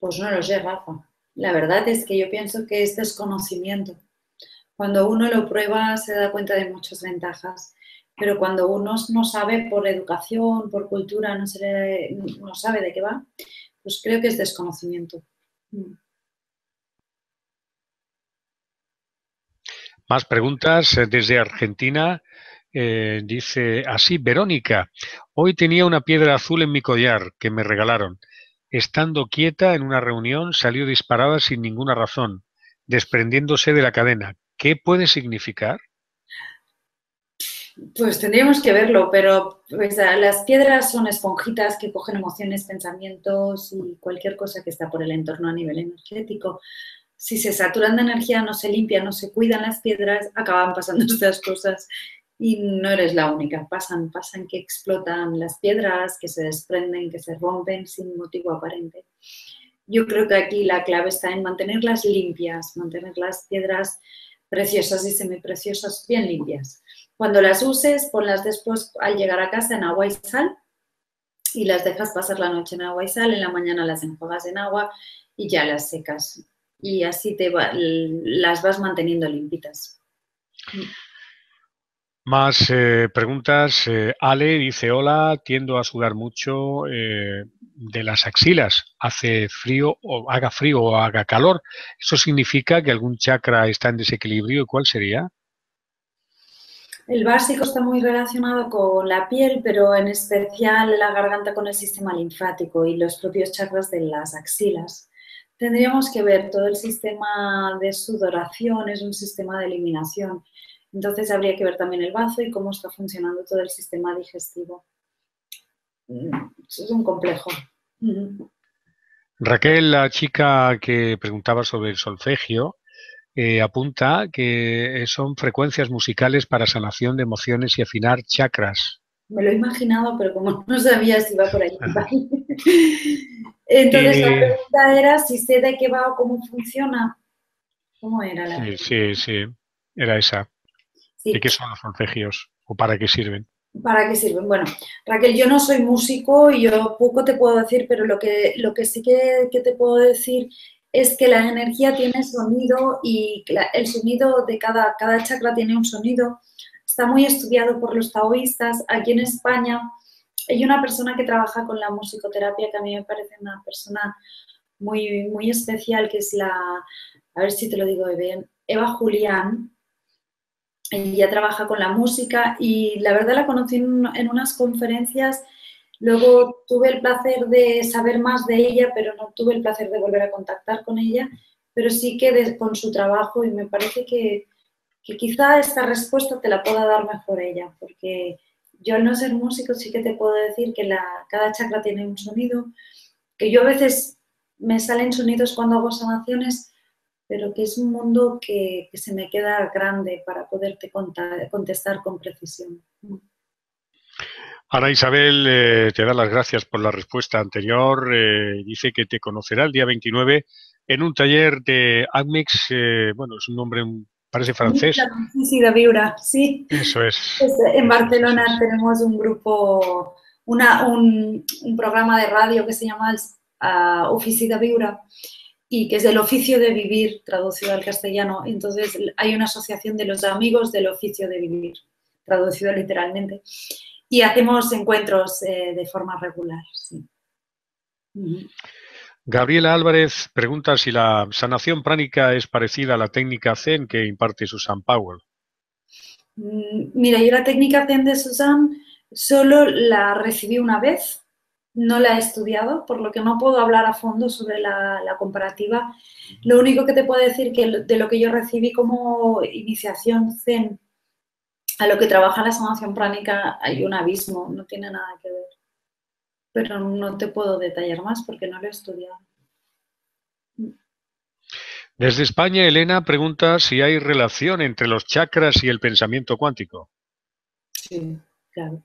Pues no lo sé, Rafa. La verdad es que yo pienso que es desconocimiento. Cuando uno lo prueba se da cuenta de muchas ventajas, pero cuando uno no sabe por educación, por cultura, no, se no sabe de qué va, pues creo que es desconocimiento.
Más preguntas eh, desde Argentina. Eh, dice así, Verónica, hoy tenía una piedra azul en mi collar que me regalaron. Estando quieta en una reunión, salió disparada sin ninguna razón, desprendiéndose de la cadena. ¿Qué puede significar?
Pues tendríamos que verlo, pero pues, las piedras son esponjitas que cogen emociones, pensamientos y cualquier cosa que está por el entorno a nivel energético. Si se saturan de energía, no se limpian, no se cuidan las piedras, acaban pasando estas cosas y no eres la única. Pasan, pasan que explotan las piedras, que se desprenden, que se rompen sin motivo aparente. Yo creo que aquí la clave está en mantenerlas limpias, mantener las piedras preciosas y semipreciosas bien limpias. Cuando las uses, ponlas después al llegar a casa en agua y sal y las dejas pasar la noche en agua y sal, en la mañana las enjuagas en agua y ya las secas. Y así te las vas manteniendo limpitas.
Más eh, preguntas. Eh, Ale dice, hola, tiendo a sudar mucho eh, de las axilas. Hace frío o haga frío o haga calor. ¿Eso significa que algún chakra está en desequilibrio? ¿Y cuál sería?
El básico está muy relacionado con la piel, pero en especial la garganta con el sistema linfático y los propios chakras de las axilas. Tendríamos que ver todo el sistema de sudoración, es un sistema de eliminación entonces habría que ver también el bazo y cómo está funcionando todo el sistema digestivo. Mm, es un complejo.
Raquel, la chica que preguntaba sobre el solfegio, eh, apunta que son frecuencias musicales para sanación de emociones y afinar chakras.
Me lo he imaginado, pero como no sabía si iba por ahí. Entonces la pregunta era si sé de qué va o cómo funciona. ¿Cómo era la?
Sí, sí, sí, era esa. ¿De qué son los solfegios o para qué sirven?
¿Para qué sirven? Bueno, Raquel, yo no soy músico y yo poco te puedo decir, pero lo que, lo que sí que, te puedo decir es que la energía tiene sonido y el sonido de cada, cada chakra tiene un sonido. Está muy estudiado por los taoístas. Aquí en España hay una persona que trabaja con la musicoterapia que a mí me parece una persona muy, muy especial, que es la, a ver si te lo digo bien, Eva Julián, ella trabaja con la música y la verdad la conocí en, unas conferencias. Luego tuve el placer de saber más de ella, pero no tuve el placer de volver a contactar con ella, pero sí que con su trabajo y me parece que, quizá esta respuesta te la pueda dar mejor ella, porque yo al no ser músico sí que te puedo decir que la, cada chakra tiene un sonido, que yo a veces me salen sonidos cuando hago sanaciones pero que es un mundo que, se me queda grande para poderte contestar con precisión.
Ana Isabel eh, te da las gracias por la respuesta anterior. Eh, dice que te conocerá el día 29 en un taller de AGMIX. Eh, bueno, es un nombre, parece francés.
Sí, sí, de Viura, sí.
Eso es.
Pues, en Barcelona tenemos un grupo, una, un, programa de radio que se llama uh, Ofici de Viura y que es el oficio de vivir traducido al castellano. Entonces hay una asociación de los amigos del oficio de vivir, traducido literalmente. Y hacemos encuentros eh, de forma regular.
Gabriela Álvarez pregunta si la sanación pránica es parecida a la técnica Zen que imparte Susan Powell.
Mm, mira, yo la técnica Zen de Susan solo la recibí una vez no la he estudiado, por lo que no puedo hablar a fondo sobre la, comparativa. Lo único que te puedo decir que de lo que yo recibí como iniciación Zen a lo que trabaja la sanación pránica hay un abismo, no tiene nada que ver. Pero no te puedo detallar más porque no lo he estudiado.
Desde España, Elena pregunta si hay relación entre los chakras y el pensamiento cuántico.
Sí, claro.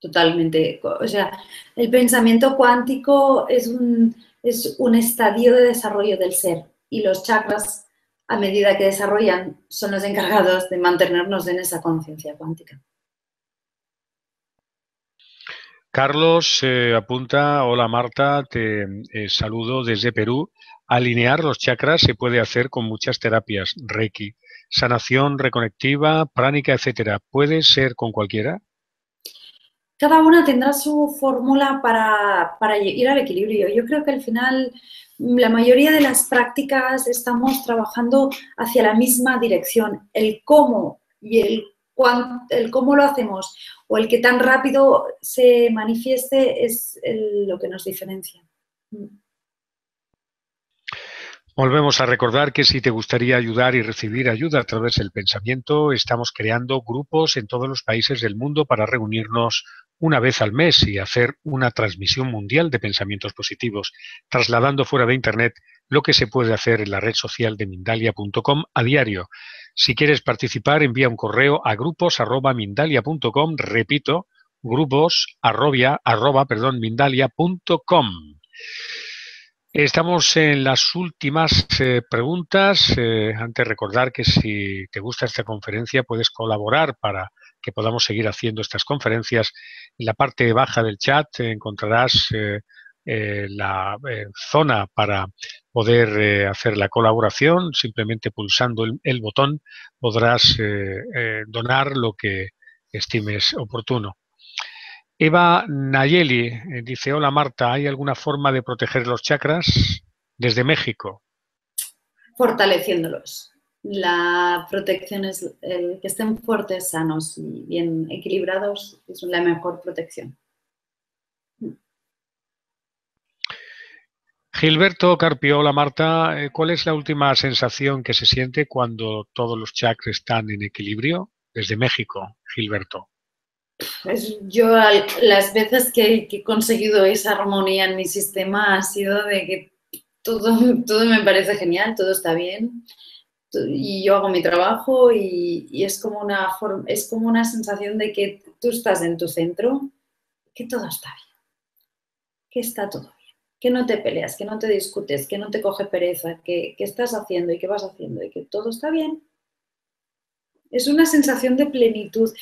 Totalmente. O sea, el pensamiento cuántico es un, es un estadio de desarrollo del ser y los chakras, a medida que desarrollan, son los encargados de mantenernos en esa conciencia cuántica.
Carlos eh, apunta, hola Marta, te eh, saludo desde Perú. Alinear los chakras se puede hacer con muchas terapias, Reiki, sanación reconectiva, pránica, etcétera. ¿Puede ser con cualquiera?
cada una tendrá su fórmula para, ir al equilibrio. Yo creo que al final la mayoría de las prácticas estamos trabajando hacia la misma dirección. El cómo y el, el cómo lo hacemos o el que tan rápido se manifieste es lo que nos diferencia.
Volvemos a recordar que si te gustaría ayudar y recibir ayuda a través del pensamiento, estamos creando grupos en todos los países del mundo para reunirnos una vez al mes y hacer una transmisión mundial de pensamientos positivos, trasladando fuera de Internet lo que se puede hacer en la red social de Mindalia.com a diario. Si quieres participar, envía un correo a grupos.mindalia.com, repito, grupos perdón, mindalia.com. Estamos en las últimas eh, preguntas. Eh, antes recordar que si te gusta esta conferencia puedes colaborar para que podamos seguir haciendo estas conferencias. En la parte baja del chat encontrarás eh, la zona para poder hacer la colaboración. Simplemente pulsando el botón podrás donar lo que estimes oportuno. Eva Nayeli eh, dice, hola Marta, ¿hay alguna forma de proteger los chakras desde México?
Fortaleciéndolos. La protección es el que estén fuertes, sanos y bien equilibrados es la mejor protección.
Gilberto Carpio, hola Marta, eh, ¿cuál es la última sensación que se siente cuando todos los chakras están en equilibrio? Desde México, Gilberto.
Pues yo las veces que, he conseguido esa armonía en mi sistema ha sido de que todo, todo me parece genial, todo está bien y yo hago mi trabajo y, es, como una es como una sensación de que tú estás en tu centro, que todo está bien, que está todo que no te peleas, que no te discutes, que no te coge pereza, que, que estás haciendo y que vas haciendo y que todo está bien. Es una sensación de plenitud.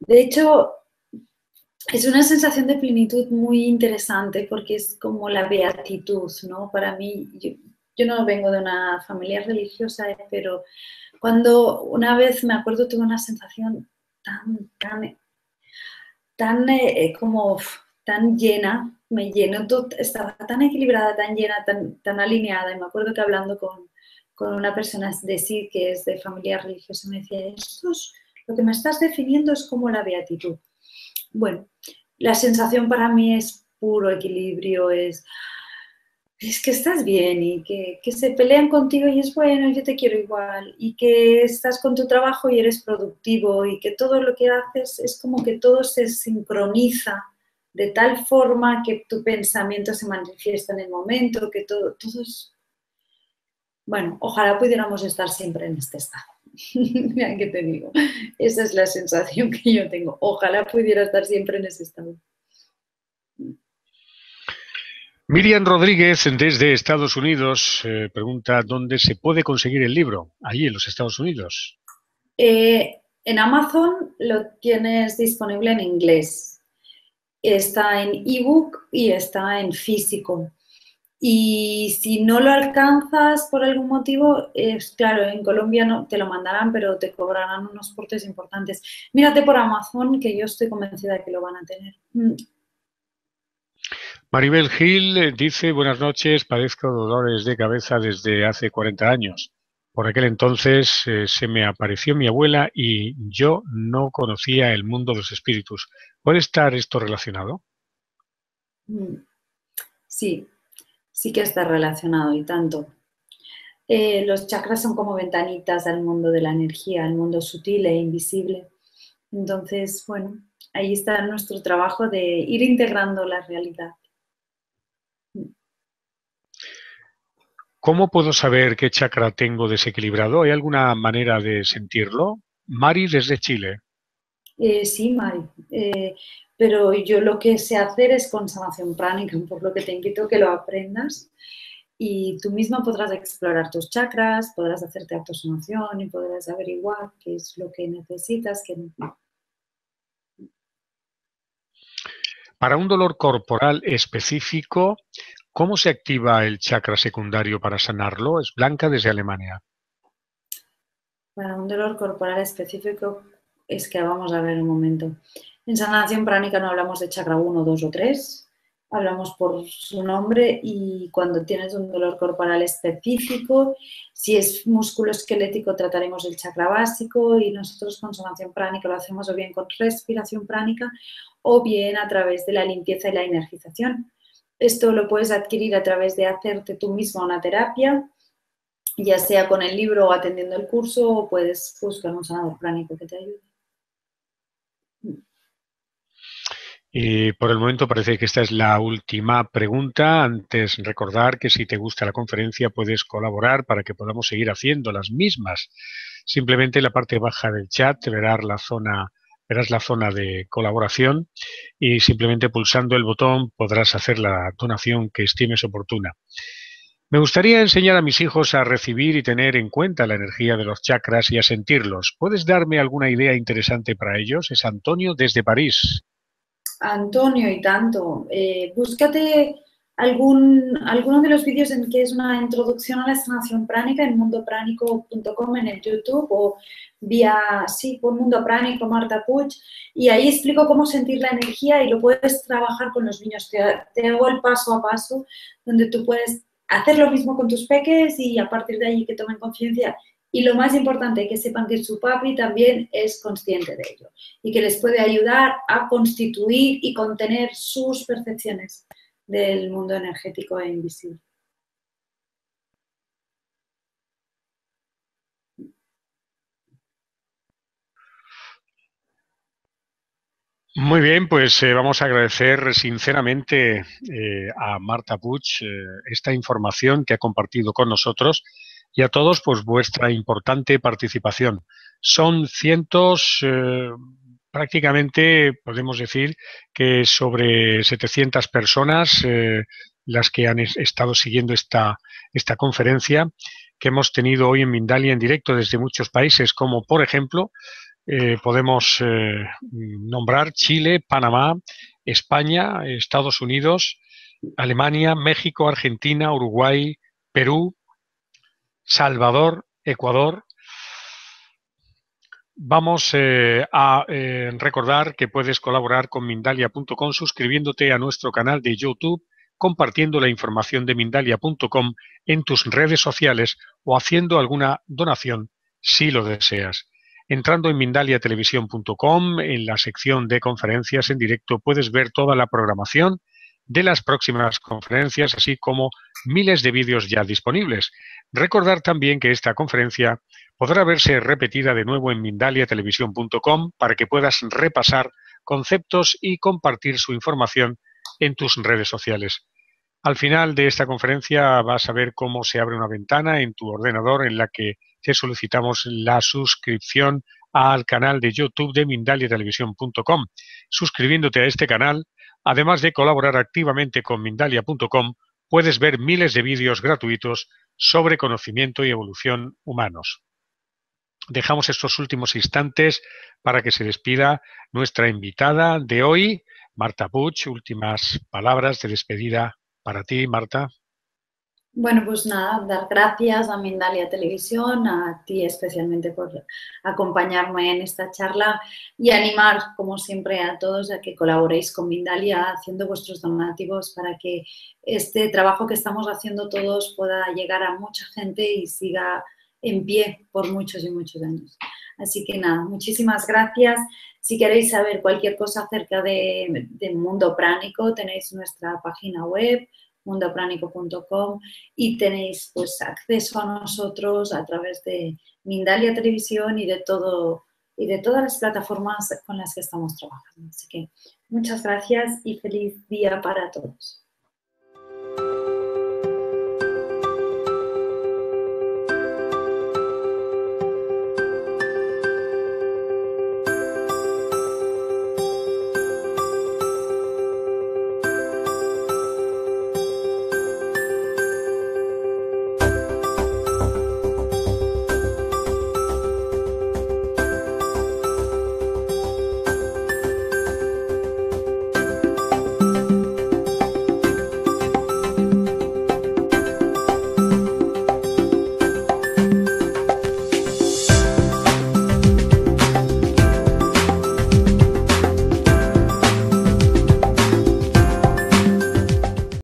De hecho, es una sensación de plenitud muy interesante porque es como la beatitud, ¿no? Para mí, yo, no vengo de una familia religiosa, pero cuando una vez me acuerdo tuve una sensación tan, tan, tan eh, como tan llena, me llenó, estaba tan equilibrada, tan llena, tan, tan alineada. Y me acuerdo que hablando con, con una persona de sí que es de familia religiosa me decía, esto es, lo que me estás definiendo es como la beatitud. Bueno, la sensación para mí es puro equilibrio, es, es que estás bien y que, se pelean contigo y es bueno, yo te quiero igual, y que estás con tu trabajo y eres productivo y que todo lo que haces es como que todo se sincroniza de tal forma que tu pensamiento se manifiesta en el momento, que todo, todo es... Bueno, ojalá pudiéramos estar siempre en este estado. Mira que te digo, esa es la sensación que yo tengo. Ojalá pudiera estar siempre en ese estado.
Miriam Rodríguez, desde Estados Unidos, eh, pregunta dónde se puede conseguir el libro, allí en los Estados Unidos.
Eh, en Amazon lo tienes disponible en inglés. Está en ebook y está en físico. Y si no lo alcanzas por algún motivo, es claro, en Colombia no te lo mandarán, pero te cobrarán unos portes importantes. Mírate por Amazon, que yo estoy convencida de que lo van a tener. Mm.
Maribel Gil eh, dice, buenas noches, padezco dolores de cabeza desde hace 40 años. Por aquel entonces eh, se me apareció mi abuela y yo no conocía el mundo de los espíritus. ¿Puede estar esto relacionado?
Mm. Sí, sí que está relacionado y tanto. Eh, los chakras son como ventanitas al mundo de la energía, al mundo sutil e invisible. Entonces, bueno, ahí está nuestro trabajo de ir integrando la realidad.
¿Cómo puedo saber qué chakra tengo desequilibrado? ¿Hay alguna manera de sentirlo? Mari desde Chile.
Eh, sí, Mari. Eh, pero yo lo que sé hacer es con sanación pránica, por lo que te invito a que lo aprendas y tú misma podrás explorar tus chakras, podrás hacerte autosanación y podrás averiguar qué es lo que necesitas.
Para un dolor corporal específico, ¿cómo se activa el chakra secundario para sanarlo? Es Blanca desde Alemania.
Para un dolor corporal específico, es que vamos a ver un momento. En sanación pránica no hablamos de chakra 1, 2 o 3, hablamos por su nombre y cuando tienes un dolor corporal específico, si es músculo esquelético trataremos el chakra básico y nosotros con sanación pránica lo hacemos o bien con respiración pránica o bien a través de la limpieza y la energización. Esto lo puedes adquirir a través de hacerte tú misma una terapia, ya sea con el libro o atendiendo el curso o puedes buscar un sanador pránico que te ayude.
Y por el momento parece que esta es la última pregunta. Antes recordar que si te gusta la conferencia puedes colaborar para que podamos seguir haciendo las mismas. Simplemente en la parte baja del chat verás la zona, verás la zona de colaboración y simplemente pulsando el botón podrás hacer la donación que estimes oportuna. Me gustaría enseñar a mis hijos a recibir y tener en cuenta la energía de los chakras y a sentirlos. ¿Puedes darme alguna idea interesante para ellos? Es Antonio desde París.
Antonio y tanto, eh, búscate algún, alguno de los vídeos en que es una introducción a la sanación pránica en mundopránico.com en el YouTube o vía, sí, por Mundo Pránico, Marta Puig, y ahí explico cómo sentir la energía y lo puedes trabajar con los niños. Te, te hago el paso a paso donde tú puedes hacer lo mismo con tus peques y a partir de ahí que tomen conciencia. Y lo más importante, que sepan que su papi también es consciente de ello y que les puede ayudar a constituir y contener sus percepciones del mundo energético e invisible.
Muy bien, pues eh, vamos a agradecer sinceramente eh, a Marta Puig eh, esta información que ha compartido con nosotros y a todos pues vuestra importante participación. Son cientos, prácticamente podemos decir que sobre 700 personas las que han estado siguiendo esta, esta conferencia que hemos tenido hoy en Mindalia en directo desde muchos países, como por ejemplo eh, podemos eh, nombrar Chile, Panamá, España, Estados Unidos, Alemania, México, Argentina, Uruguay, Perú, Salvador, Ecuador. Vamos eh, a recordar que puedes colaborar con Mindalia.com suscribiéndote a nuestro canal de YouTube, compartiendo la información de Mindalia.com en tus redes sociales o haciendo alguna donación si lo deseas. Entrando en mindaliatelevisión.com, en la sección de conferencias en directo, puedes ver toda la programación de las próximas conferencias, así como miles de vídeos ya disponibles. Recordar también que esta conferencia podrá verse repetida de nuevo en mindaliatelevisión.com para que puedas repasar conceptos y compartir su información en tus redes sociales. Al final de esta conferencia vas a ver cómo se abre una ventana en tu ordenador en la que te solicitamos la suscripción al canal de YouTube de mindaliatelevisión.com. Suscribiéndote a este canal, además de colaborar activamente con Mindalia.com, puedes ver miles de vídeos gratuitos sobre conocimiento y evolución humanos. Dejamos estos últimos instantes para que se despida nuestra invitada de hoy, Marta Puch. Últimas palabras de despedida para ti, Marta.
Bueno, pues nada, dar gracias a Mindalia Televisión, a ti especialmente por acompañarme en esta charla y animar, como siempre, a todos a que colaboréis con Mindalia haciendo vuestros donativos para que este trabajo que estamos haciendo todos pueda llegar a mucha gente y siga en pie por muchos y muchos años. Así que nada, muchísimas gracias. Si queréis saber cualquier cosa acerca de, Mundo Pránico, tenéis nuestra página web mundopránico.com y tenéis pues acceso a nosotros a través de Mindalia Televisión y de todo y de todas las plataformas con las que estamos trabajando. Así que muchas gracias y feliz día para todos.